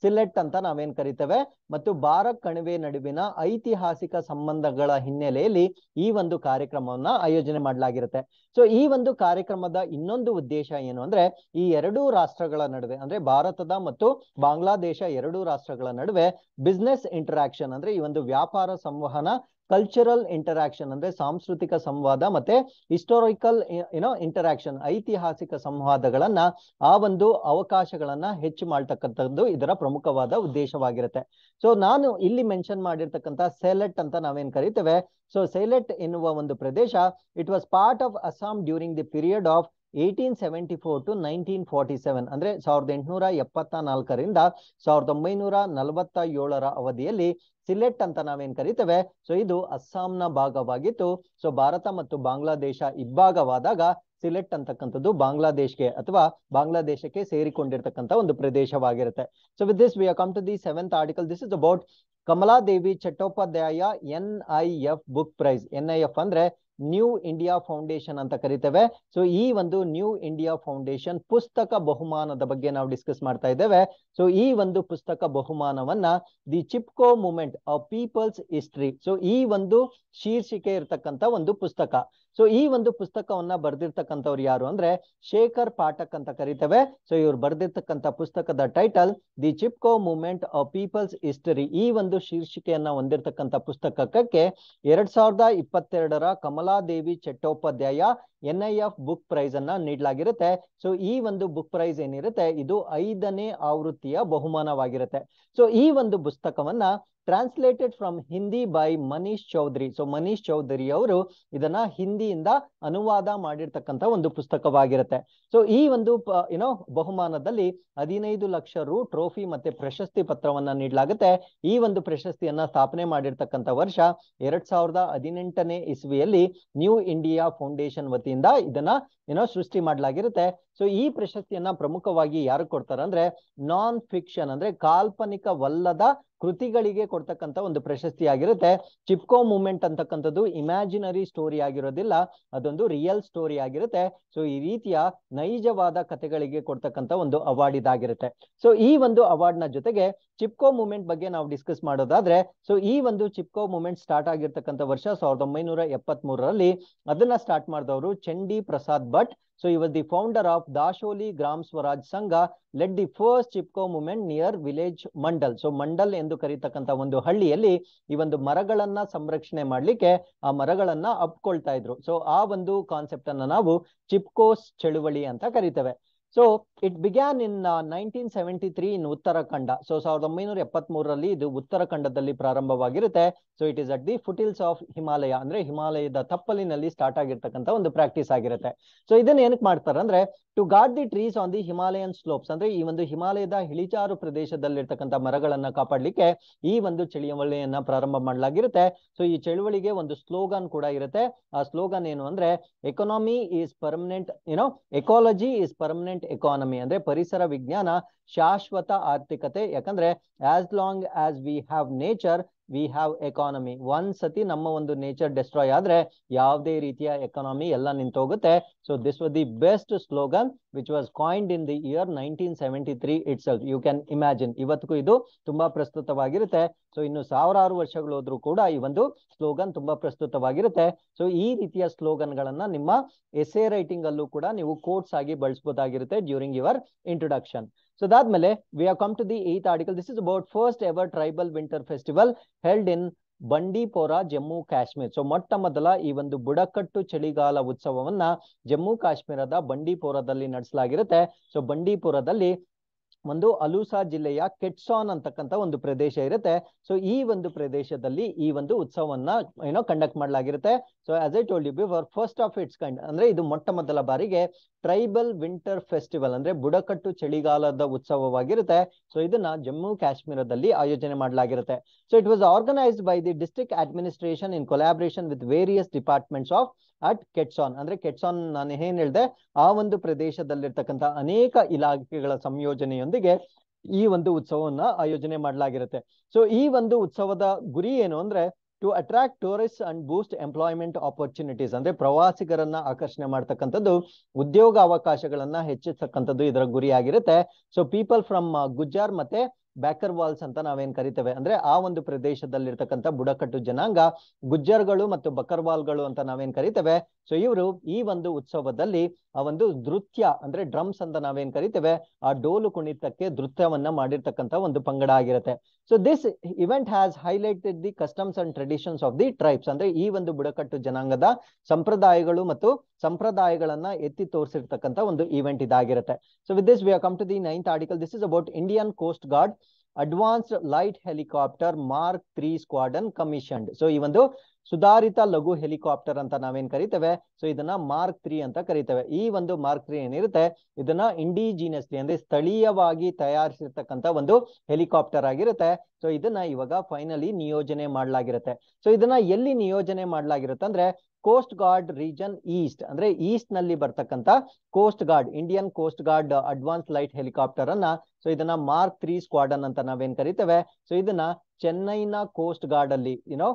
ಸಿಲೆಟ್ ಅಂತ ನಾವೇನ್ ಕರಿತೇವೆ ಮತ್ತು ಬಾರಕ್ ಕಣಿವೆ ನಡುವಿನ ಐತಿಹಾಸಿಕ ಸಂಬಂಧಗಳ ಹಿನ್ನೆಲೆಯಲ್ಲಿ ಈ ಒಂದು ಕಾರ್ಯಕ್ರಮವನ್ನ ಆಯೋಜನೆ ಮಾಡಲಾಗಿರುತ್ತೆ. ಸೊ ಈ ಒಂದು ಕಾರ್ಯಕ್ರಮದ ಇನ್ನೊಂದು ಉದ್ದೇಶ ಏನು ಅಂದ್ರೆ ಈ ಎರಡೂ ರಾಷ್ಟ್ರಗಳ ನಡುವೆ ಅಂದ್ರೆ ಭಾರತದ ಮತ್ತು ಬಾಂಗ್ಲಾದೇಶ ಎರಡೂ ರಾಷ್ಟ್ರಗಳ ನಡುವೆ ಬಿಸ್ನೆಸ್ ಇಂಟರಾಕ್ಷನ್ ಅಂದ್ರೆ ಈ ಒಂದು ವ್ಯಾಪಾರ ಸಂವಹನ ಕಲ್ಚರಲ್ ಇಂಟರಾಕ್ಷನ್ ಅಂದ್ರೆ ಸಾಂಸ್ಕೃತಿಕ ಸಂವಾದ ಮತ್ತೆ ಹಿಸ್ಟೋರಿಕಲ್ ಏನೋ ಇಂಟರಾಕ್ಷನ್ ಐತಿಹಾಸಿಕ ಸಂವಾದಗಳನ್ನ ಆ ಒಂದು ಅವಕಾಶಗಳನ್ನ ಹೆಚ್ಚು ಮಾಡ್ತಕ್ಕಂಥದ್ದು ಇದರ ಪ್ರಮುಖವಾದ ಉದ್ದೇಶವಾಗಿರುತ್ತೆ. ಸೊ ನಾನು ಇಲ್ಲಿ ಮೆನ್ಷನ್ ಮಾಡಿರ್ತಕ್ಕಂಥ ಸೆಲೆಟ್ ಅಂತ ನಾವೇನ್ ಕರಿತೇವೆ? ಸೊ ಸೆಲೆಟ್ ಎನ್ನುವ ಒಂದು ಪ್ರದೇಶ it was part of Assam during the period of eighteen seventy four to nineteen forty seven ಅಂದ್ರೆ ಸಾವಿರದ ಎಂಟುನೂರ ಎಪ್ಪತ್ತ ನಾಲ್ಕರಿಂದ ಸಾವಿರದ ಒಂಬೈನೂರ ನಲವತ್ತ ಏಳರ ಅವಧಿಯಲ್ಲಿ ಸಿಲೆಟ್ ಅಂತ ನಾವೇನ್ ಕರಿತೇವೆ? ಸೊ ಇದು ಅಸ್ಸಾಂನ ಭಾಗವಾಗಿತ್ತು. ಸೊ ಭಾರತ ಮತ್ತು ಬಾಂಗ್ಲಾದೇಶ ಇಬ್ಬಾಗವಾದಾಗ ಸಿಲೆಟ್ ಅಂತಕ್ಕಂಥದ್ದು ಬಾಂಗ್ಲಾದೇಶ್ಗೆ ಅಥವಾ ಬಾಂಗ್ಲಾದೇಶಕ್ಕೆ ಸೇರಿಕೊಂಡಿರ್ತಕ್ಕಂಥ ಒಂದು ಪ್ರದೇಶವಾಗಿರುತ್ತೆ. So with this we come to the seventh article this is about Kamaladevi Chattopadhyay N I F book prize N I F ಅಂದ್ರೆ ನ್ಯೂ ಇಂಡಿಯಾ ಫೌಂಡೇಶನ್ ಅಂತ ಕರಿತೇವೆ. ಸೊ ಈ ಒಂದು ನ್ಯೂ ಇಂಡಿಯಾ ಫೌಂಡೇಶನ್ ಪುಸ್ತಕ ಬಹುಮಾನದ ಬಗ್ಗೆ ನಾವು ಡಿಸ್ಕಸ್ ಮಾಡ್ತಾ ಇದ್ದೇವೆ. ಸೊ ಈ ಒಂದು ಪುಸ್ತಕ ಬಹುಮಾನವನ್ನ the Chipko movement of people's history so ಈ ಒಂದು ಶೀರ್ಷಿಕೆ ಇರತಕ್ಕಂತ ಒಂದು ಪುಸ್ತಕ. ಸೊ ಈ ಒಂದು ಪುಸ್ತಕವನ್ನ ಬರ್ದಿರ್ತಕ್ಕಂಥವ್ರು ಯಾರು ಅಂದ್ರೆ ಶೇಖರ್ ಪಾಠಕ್ ಅಂತ ಕರಿತೇವೆ. ಸೊ ಇವ್ರು ಬರ್ದಿರ್ತಕ್ಕಂಥ ಪುಸ್ತಕದ title the Chipko movement of people's history ಈ ಒಂದು ಶೀರ್ಷಿಕೆಯನ್ನ ಹೊಂದಿರತಕ್ಕಂಥ ಪುಸ್ತಕಕ್ಕೆ ಎರಡ್ ಸಾವಿರದ ಇಪ್ಪತ್ತೆರಡರ Kamaladevi Chattopadhyay N I F book prize ಅನ್ನ ನೀಡಲಾಗಿರುತ್ತೆ. ಸೊ ಈ ಒಂದು ಬುಕ್ ಪ್ರೈಸ್ ಏನಿರುತ್ತೆ, ಇದು ಐದನೇ ಆವೃತ್ತಿಯ ಬಹುಮಾನವಾಗಿರುತ್ತೆ. ಸೊ ಈ ಒಂದು ಪುಸ್ತಕವನ್ನ translated from Hindi by Manish Chaudhary so Manish Chaudhary ಅವರು ಇದನ್ನ ಹಿಂದಿಯಿಂದ ಅನುವಾದ ಮಾಡಿರ್ತಕ್ಕಂಥ ಒಂದು ಪುಸ್ತಕವಾಗಿರುತ್ತೆ. ಸೊ ಈ ಒಂದು ಏನೋ ಬಹುಮಾನದಲ್ಲಿ ಹದಿನೈದು ಲಕ್ಷ ರು ಟ್ರೋಫಿ ಮತ್ತೆ ಪ್ರಶಸ್ತಿ ಪತ್ರವನ್ನ ನೀಡಲಾಗುತ್ತೆ. ಈ ಒಂದು ಪ್ರಶಸ್ತಿಯನ್ನ ಸ್ಥಾಪನೆ ಮಾಡಿರ್ತಕ್ಕಂಥ ವರ್ಷ ಎರಡ್ ಸಾವಿರದ ಹದಿನೆಂಟನೇ ಇಸ್ವಿಯಲ್ಲಿ ನ್ಯೂ ಇಂಡಿಯಾ ಫೌಂಡೇಶನ್ ವತಿಯಿಂದ ಇದನ್ನ ಏನೋ ಸೃಷ್ಟಿ ಮಾಡಲಾಗಿರುತ್ತೆ. ಸೊ ಈ ಪ್ರಶಸ್ತಿಯನ್ನ ಪ್ರಮುಖವಾಗಿ ಯಾರು ಕೊಡ್ತಾರೆ ಅಂದ್ರೆ ನಾನ್ ಫಿಕ್ಷನ್ ಅಂದ್ರೆ ಕಾಲ್ಪನಿಕವಲ್ಲದ ಕೃತಿಗಳಿಗೆ ಕೊಡ್ತಕ್ಕಂಥ ಒಂದು ಪ್ರಶಸ್ತಿ ಆಗಿರುತ್ತೆ. ಚಿಪ್ಕೋ ಮೂಮೆಂಟ್ ಅಂತಕ್ಕಂಥದ್ದು ಇಮ್ಯಾಜಿನರಿ ಸ್ಟೋರಿ ಆಗಿರೋದಿಲ್ಲ, ಅದೊಂದು ರಿಯಲ್ ಸ್ಟೋರಿ ಆಗಿರುತ್ತೆ. ಸೊ ಈ ರೀತಿಯ ನೈಜವಾದ ಕಥೆಗಳಿಗೆ ಕೊಡ್ತಕ್ಕಂಥ ಒಂದು ಅವಾರ್ಡ್ ಇದಾಗಿರುತ್ತೆ. ಸೊ ಈ ಒಂದು ಅವಾರ್ಡ್ನ ಜೊತೆಗೆ ಚಿಪ್ಕೋ ಮೂಮೆಂಟ್ ಬಗ್ಗೆ ನಾವು ಡಿಸ್ಕಸ್ ಮಾಡೋದಾದ್ರೆ ಸೊ ಈ ಒಂದು ಚಿಪ್ಕೋ ಮೂಮೆಂಟ್ ಸ್ಟಾರ್ಟ್ ಆಗಿರ್ತಕ್ಕಂಥ ವರ್ಷ ಸಾವಿರದ ಒಂಬೈನೂರ ಎಪ್ಪತ್ತ್ ಮೂರರಲ್ಲಿ ಅದನ್ನ ಸ್ಟಾರ್ಟ್ ಮಾಡಿದವರು ಚಂಡಿ ಪ್ರಸಾದ್ ಭಟ್. ಸೊ ಈ was the founder of Dasholi Gram Swaraj Sangh led the first Chipko movement near village Mandal so Mandal ಎಂದು ಕರೀತಕ್ಕಂಥ ಒಂದು ಹಳ್ಳಿಯಲ್ಲಿ ಈ ಒಂದು ಮರಗಳನ್ನ ಸಂರಕ್ಷಣೆ ಮಾಡ್ಲಿಕ್ಕೆ ಆ ಮರಗಳನ್ನ ಅಪ್ಕೊಳ್ತಾ ಇದ್ರು. ಸೊ ಆ ಒಂದು ಕಾನ್ಸೆಪ್ಟ್ ಅನ್ನ ನಾವು ಚಿಪ್ಕೋಸ್ ಚಳುವಳಿ ಅಂತ ಕರಿತೇವೆ. So it began in nineteen seventy three in Uttarakhand so ಸಾವಿರದ ಒಂಬೈನೂರ ಎಪ್ಪತ್ತ್ ಮೂರರಲ್ಲಿ ಇದು ಉತ್ತರಾಖಂಡದಲ್ಲಿ ಪ್ರಾರಂಭವಾಗಿರುತ್ತೆ. So it is at the foothills of Himalaya ಅಂದ್ರೆ ಹಿಮಾಲಯದ ತಪ್ಪಲಿನಲ್ಲಿ ಸ್ಟಾರ್ಟ್ ಆಗಿರ್ತಕ್ಕಂಥ ಒಂದು ಪ್ರಾಕ್ಟೀಸ್ ಆಗಿರುತ್ತೆ. ಸೊ ಇದನ್ನ ಏನಕ್ಕೆ ಮಾಡ್ತಾರೆ ಅಂದ್ರೆ to guard the trees on the Himalayan slopes ಅಂದ್ರೆ ಈ ಒಂದು ಹಿಮಾಲಯದ ಇಳಿಜಾರು ಪ್ರದೇಶದಲ್ಲಿರ್ತಕ್ಕಂಥ ಮರಗಳನ್ನ ಕಾಪಾಡ್ಲಿಕ್ಕೆ ಈ ಒಂದು ಚಳಿಯವಳಿಯನ್ನ ಪ್ರಾರಂಭ ಮಾಡಲಾಗಿರುತ್ತೆ. ಸೊ ಈ ಚಳುವಳಿಗೆ ಒಂದು ಸ್ಲೋಗನ್ ಕೂಡ ಇರುತ್ತೆ. ಆ ಸ್ಲೋಗನ್ ಏನು ಅಂದ್ರೆ ಎಕಾನಮಿ ಈಸ್ ಪರ್ಮನೆಂಟ್ ಏನೋ ಎಕಾಲಜಿ ಈಸ್ ಪರ್ಮನೆಂಟ್ ಎಕಾನಮಿ ಅಂದ್ರೆ ಪರಿಸರ ವಿಜ್ಞಾನ ಶಾಶ್ವತ ಆರ್ಥಿಕತೆ. ಯಾಕಂದ್ರೆ as long as we have nature we have economy ಒಂದ್ ಸತಿ ನಮ್ಮ ಒಂದು ನೇಚರ್ ಡೆಸ್ಟ್ರಾಯ್ ಆದ್ರೆ ಯಾವುದೇ ರೀತಿಯ ಎಕಾನಮಿ ಎಲ್ಲ ನಿಂತೋಗುತ್ತೆ so this was the best slogan which was coined in the year nineteen seventy three itself you can imagine ಇವತ್ತಿಗೂ ಇದು ತುಂಬಾ ಪ್ರಸ್ತುತವಾಗಿರುತ್ತೆ ಸೊ ಇನ್ನು ಸಾವಿರಾರು ವರ್ಷಗಳು ಹೋದ್ರೂ ಕೂಡ ಈ ಒಂದು ಸ್ಲೋಗನ್ ತುಂಬಾ ಪ್ರಸ್ತುತವಾಗಿರುತ್ತೆ ಸೊ ಈ ರೀತಿಯ ಸ್ಲೋಗನ್ ಗಳನ್ನ ನಿಮ್ಮ ಎಸೆ ರೈಟಿಂಗ್ ಅಲ್ಲೂ ಕೂಡ ನೀವು ಕೋಟ್ಸ್ ಆಗಿ ಬಳಸಬಹುದಾಗಿರುತ್ತೆ ಡ್ಯೂರಿಂಗ್ ಯುವರ್ ಇಂಟ್ರೊಡಕ್ಷನ್ ಸೊ ಅದಾದ್ಮೇಲೆ we are come to the eighth article this is about first ever tribal winter festival held in Bandipora Jammu Kashmir so ಮೊಟ್ಟ ಮೊದಲ ಈ ಒಂದು ಬುಡಕಟ್ಟು ಚಳಿಗಾಲ ಉತ್ಸವವನ್ನ ಜಮ್ಮು ಕಾಶ್ಮೀರದ ಬಂಡೀಪೋರದಲ್ಲಿ ನಡೆಸಲಾಗಿರುತ್ತೆ. ಸೊ ಬಂಡೀಪುರದಲ್ಲಿ ಒಂದು ಅಲೂಸಾ ಜಿಲ್ಲೆಯ ಕೆಟ್ಸಾನ್ ಅಂತಕ್ಕಂಥ ಒಂದು ಪ್ರದೇಶ ಇರುತ್ತೆ. ಸೊ ಈ ಒಂದು ಪ್ರದೇಶದಲ್ಲಿ ಈ ಒಂದು ಉತ್ಸವವನ್ನ ಏನೋ conduct ಮಾಡಲಾಗಿರುತ್ತೆ. So as I told you before first of its kind ಅಂದ್ರೆ ಇದು ಮೊಟ್ಟ ಮೊದಲ ಬಾರಿಗೆ ಟ್ರೈಬಲ್ ವಿಂಟರ್ ಫೆಸ್ಟಿವಲ್ ಅಂದ್ರೆ ಬುಡಕಟ್ಟು ಚಳಿಗಾಲದ ಉತ್ಸವವಾಗಿರುತ್ತೆ. ಸೊ ಇದನ್ನ ಜಮ್ಮು ಕಾಶ್ಮೀರದಲ್ಲಿ ಆಯೋಜನೆ ಮಾಡಲಾಗಿರುತ್ತೆ. So it was organised by the district administration in collaboration with various departments of at Ketsan ಅಂದ್ರೆ ಕೆಟ್ಸಾನ್ ನಾನು ಏನ್ ಹೇಳ್ದೆ, ಆ ಒಂದು ಪ್ರದೇಶದಲ್ಲಿರ್ತಕ್ಕಂಥ ಅನೇಕ ಇಲಾಖೆಗಳ ಸಂಯೋಜನೆಯೊಂದಿಗೆ ಈ ಒಂದು ಉತ್ಸವವನ್ನ ಆಯೋಜನೆ ಮಾಡಲಾಗಿರುತ್ತೆ. ಸೊ ಈ ಒಂದು ಉತ್ಸವದ ಗುರಿ ಏನು ಅಂದ್ರೆ to attract tourist and boost employment opportunities ಅಂದ್ರೆ ಪ್ರವಾಸಿಗರನ್ನ ಆಕರ್ಷಣೆ ಮಾಡ್ತಕ್ಕಂಥದ್ದು ಉದ್ಯೋಗ ಅವಕಾಶಗಳನ್ನ ಹೆಚ್ಚಿಸ್ತಕ್ಕಂಥದ್ದು ಇದರ ಗುರಿಯಾಗಿರುತ್ತೆ. ಸೊ ಪೀಪಲ್ ಫ್ರಮ್ ಗುಜ್ಜಾರ್ ಮತ್ತೆ ಬ್ಯಾಕರ್ ವಾಲ್ಸ್ ಅಂತ ನಾವೇನ್ ಕರಿತೇವೆ ಅಂದ್ರೆ ಆ ಒಂದು ಪ್ರದೇಶದಲ್ಲಿರ್ತಕ್ಕಂಥ ಬುಡಕಟ್ಟು ಜನಾಂಗ, ಗುಜ್ಜರ್ಗಳು ಮತ್ತು ಬಕರ್ವಾಲ್ಗಳು ಅಂತ ನಾವೇನ್ ಕರಿತೇವೆ. ಸೊ ಇವರು ಈ ಒಂದು ಉತ್ಸವದಲ್ಲಿ ಆ ಒಂದು ನೃತ್ಯ ಅಂದ್ರೆ ಡ್ರಮ್ಸ್ ಅಂತ ನಾವೇನ್ ಕರಿತೇವೆ, ಆ ಡೋಲು ಕುಣಿತಕ್ಕೆ ನೃತ್ಯವನ್ನ ಮಾಡಿರ್ತಕ್ಕಂಥ ಒಂದು ಪಂಗಡ ಆಗಿರುತ್ತೆ. So this event has highlighted the customs and traditions of the tribes ಅಂದ್ರೆ ಈ ಒಂದು ಬುಡಕಟ್ಟು ಜನಾಂಗದ ಸಂಪ್ರದಾಯಗಳು ಮತ್ತು ಸಂಪ್ರದಾಯಗಳನ್ನ ಎತ್ತಿ ತೋರಿಸಿರ್ತಕ್ಕಂಥ ಒಂದು ಈವೆಂಟ್ ಇದಾಗಿರುತ್ತೆ. So with this we come to the ninth article this is about Indian coast guard advanced light helicopter mark three squadron commissioned so ಈ ಒಂದು ಸುಧಾರಿತ ಲಘು ಹೆಲಿಕಾಪ್ಟರ್ ಅಂತ ನಾವೇನ್ ಕರಿತೇವೆ? ಸೊ ಇದನ್ನ ಮಾರ್ಕ್ ತ್ರೀ ಅಂತ ಕರಿತೇವೆ. ಈ ಒಂದು ಮಾರ್ಕ್ ತ್ರೀ ಏನಿರುತ್ತೆ? ಇದನ್ನ ಇಂಡಿಜಿನಿಯಸ್ಲಿ ಅಂದ್ರೆ ಸ್ಥಳೀಯವಾಗಿ ತಯಾರಿಸಿರ್ತಕ್ಕಂಥ ಒಂದು ಹೆಲಿಕಾಪ್ಟರ್ ಆಗಿರುತ್ತೆ. ಸೊ ಇದನ್ನ ಇವಾಗ ಫೈನಲಿ ನಿಯೋಜನೆ ಮಾಡಲಾಗಿರುತ್ತೆ. ಸೊ ಇದನ್ನ ಎಲ್ಲಿ ನಿಯೋಜನೆ ಮಾಡಲಾಗಿರುತ್ತೆ ಅಂದ್ರೆ ಕೋಸ್ಟ್ ಗಾರ್ಡ್ ರೀಜನ್ ಈಸ್ಟ್ ಅಂದ್ರೆ ಈಸ್ಟ್ನಲ್ಲಿ ಬರ್ತಕ್ಕಂಥ coast guard Indian coast guard advance light helicopter ಅನ್ನ ಸೊ ಇದನ್ನ ಮಾರ್ಕ್ ತ್ರೀ ಸ್ಕ್ವಾಡನ್ ಅಂತ ನಾವೇನ್ ಕರಿತೇವೆ. ಸೊ ಇದನ್ನ ಚೆನ್ನೈನ ಕೋಸ್ಟ್ ಗಾರ್ಡ್ ಅಲ್ಲಿ you know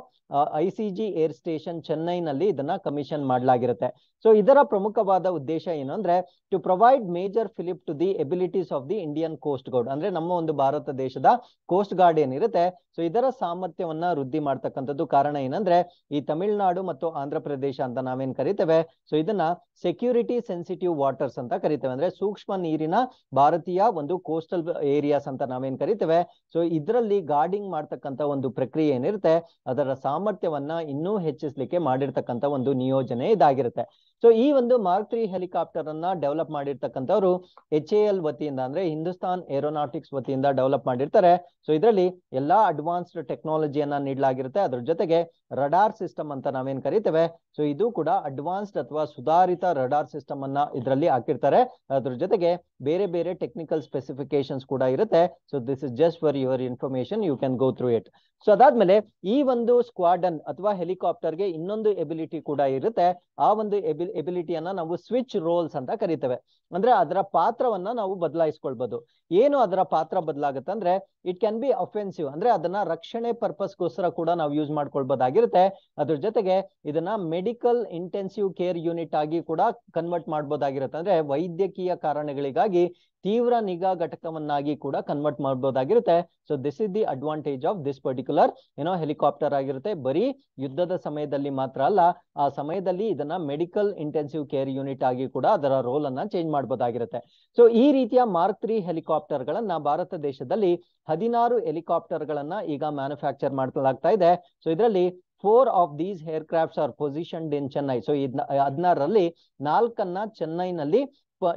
I C G air station ಚೆನ್ನೈನಲ್ಲಿ ಇದನ್ನ ಕಮಿಷನ್ ಮಾಡಲಾಗಿರುತ್ತೆ. ಸೊ ಇದರ ಪ್ರಮುಖವಾದ ಉದ್ದೇಶ ಏನು ಅಂದ್ರೆ to provide major fillip to the abilities of the Indian coast guard ಅಂದ್ರೆ ನಮ್ಮ ಒಂದು ಭಾರತ ದೇಶದ ಕೋಸ್ಟ್ ಗಾರ್ಡ್ ಏನಿರುತ್ತೆ ಸೊ ಇದರ ಸಾಮರ್ಥ್ಯವನ್ನ ವೃದ್ಧಿ ಮಾಡ್ತಕ್ಕಂಥದ್ದು ಕಾರಣ ಏನಂದ್ರೆ, ಈ ತಮಿಳುನಾಡು ಮತ್ತು ಆಂಧ್ರ ಪ್ರದೇಶ ಅಂತ ನಾವೇನ್ ಕರಿತೇವೆ ಸೊ ಇದನ್ನ ಸೆಕ್ಯೂರಿಟಿ ಸೆನ್ಸಿಟಿವ್ ವಾಟರ್ಸ್ ಅಂತ ಕರಿತೇವೆ. ಅಂದ್ರೆ ಸೂಕ್ಷ್ಮ ನೀರಿನ ಭಾರತೀಯ ಒಂದು ಕೋಸ್ಟಲ್ ಏರಿಯಾಸ್ ಅಂತ ನಾವೇನ್ ಕರಿತೇವೆ? ಸೊ ಇದರಲ್ಲಿ ಗಾರ್ಡಿಂಗ್ ಮಾಡ್ತಕ್ಕಂತ ಒಂದು ಪ್ರಕ್ರಿಯೆ ಏನಿರುತ್ತೆ, ಅದರ ಸಾಮರ್ಥ್ಯವನ್ನ ಇನ್ನೂ ಹೆಚ್ಚಿಸ್ಲಿಕ್ಕೆ ಮಾಡಿರ್ತಕ್ಕಂತ ಒಂದು ನಿಯೋಜನೆ ಇದಾಗಿರುತ್ತೆ. ಸೊ ಈ ಒಂದು ಮಾರ್ಕ್ ತ್ರೀ ಹೆಲಿಕಾಪ್ಟರ್ ಅನ್ನ ಡೆವಲಪ್ ಮಾಡಿರ್ತಕ್ಕಂಥವ್ರು ಎಚ್ ಎ ಎಲ್ ವತಿಯಿಂದ ಅಂದ್ರೆ ಹಿಂದೂಸ್ತಾನ್ ಏರೋನಾಟಿಕ್ಸ್ ವತಿಯಿಂದ ಡೆವಲಪ್ ಮಾಡಿರ್ತಾರೆ. ಸೊ ಇದರಲ್ಲಿ ಎಲ್ಲಾ ಅಡ್ವಾನ್ಸ್ಡ್ ಟೆಕ್ನಾಲಜಿಯನ್ನ ನೀಡಲಾಗಿರುತ್ತೆ. ಅದ್ರ ಜೊತೆಗೆ ರಡಾರ್ ಸಿಸ್ಟಮ್ ಅಂತ ನಾವೇನ್ ಕರಿತೇವೆ. ಸೊ ಇದು ಕೂಡ ಅಡ್ವಾನ್ಸ್ಡ್ ಅಥವಾ ಸುಧಾರಿತ ರಡಾರ್ ಸಿಸ್ಟಮ್ ಅನ್ನ ಇದರಲ್ಲಿ ಹಾಕಿರ್ತಾರೆ. ಅದ್ರ ಜೊತೆಗೆ ಬೇರೆ ಬೇರೆ ಟೆಕ್ನಿಕಲ್ ಸ್ಪೆಸಿಫಿಕೇಶನ್ಸ್ ಕೂಡ ಇರುತ್ತೆ. So this is just for your information you can go through it so ಅದಾದ್ಮೇಲೆ ಈ ಒಂದು ಸ್ಕ್ವಾಡನ್ ಅಥವಾ ಹೆಲಿಕಾಪ್ಟರ್ಗೆ ಇನ್ನೊಂದು ಎಬಿಲಿಟಿ ಕೂಡ ಇರುತ್ತೆ. ಆ ಒಂದು ಎಬಿ ಎಬಿಲಿಟಿಯನ್ನ ನಾವು ಸ್ವಿಚ್ ರೋಲ್ಸ್ ಅಂತ ಕರಿತೇವೆ. ಅಂದ್ರೆ ಅದರ ಪಾತ್ರವನ್ನ ನಾವು ಬದಲಾಯಿಸ್ಕೊಳ್ಬಹುದು ಏನು ಅದರ ಪಾತ್ರ ಬದಲಾಗುತ್ತೆ ಅಂದ್ರೆ ಇಟ್ ಕ್ಯಾನ್ ಬಿ ಅಫೆನ್ಸಿವ್ ಅಂದ್ರೆ ಅದನ್ನ ರಕ್ಷಣೆ ಪರ್ಪಸ್ಗೋಸ್ಕರ ಕೂಡ ನಾವು ಯೂಸ್ ಮಾಡ್ಕೊಳ್ಬಹುದಾಗಿರುತ್ತೆ ಅದ್ರ ಜೊತೆಗೆ ಇದನ್ನ ಮೆಡಿಕಲ್ ಇಂಟೆನ್ಸಿವ್ ಕೇರ್ ಯೂನಿಟ್ ಆಗಿ ಕೂಡ ಕನ್ವರ್ಟ್ ಮಾಡ್ಬೋದಾಗಿರುತ್ತೆ. ಅಂದ್ರೆ ವೈದ್ಯಕೀಯ ಕಾರಣಗಳಿಗಾಗಿ ತೀವ್ರ ನಿಗಾ ಘಟಕವನ್ನಾಗಿ ಕೂಡ convert ಮಾಡ್ಬೋದಾಗಿರುತ್ತೆ. So this is the advantage of this particular ಏನೋ ಹೆಲಿಕಾಪ್ಟರ್ ಆಗಿರುತ್ತೆ. ಬರೀ ಯುದ್ಧದ ಸಮಯದಲ್ಲಿ ಮಾತ್ರ ಅಲ್ಲ, ಆ ಸಮಯದಲ್ಲಿ ಇದನ್ನ ಮೆಡಿಕಲ್ ಇಂಟೆನ್ಸಿವ್ ಕೇರ್ ಯೂನಿಟ್ ಆಗಿ ಕೂಡ ಅದರ ರೋಲ್ ಅನ್ನ ಚೇಂಜ್ ಮಾಡಬಹುದಾಗಿರುತ್ತೆ ಸೊ ಈ ರೀತಿಯ ಮಾರ್ಕ್ ತ್ರೀ ಹೆಲಿಕಾಪ್ಟರ್ ಗಳನ್ನ ಭಾರತ ದೇಶದಲ್ಲಿ ಹದಿನಾರು ಹೆಲಿಕಾಪ್ಟರ್ ಗಳನ್ನ ಈಗ ಮ್ಯಾನುಫ್ಯಾಕ್ಚರ್ ಮಾಡಲಾಗ್ತಾ ಇದೆ. ಸೊ ಇದರಲ್ಲಿ four of these aircrafts are positioned in Chennai so ಇದ್ ಹದಿನಾರರಲ್ಲಿ ನಾಲ್ಕನ್ನ ಚೆನ್ನೈನಲ್ಲಿ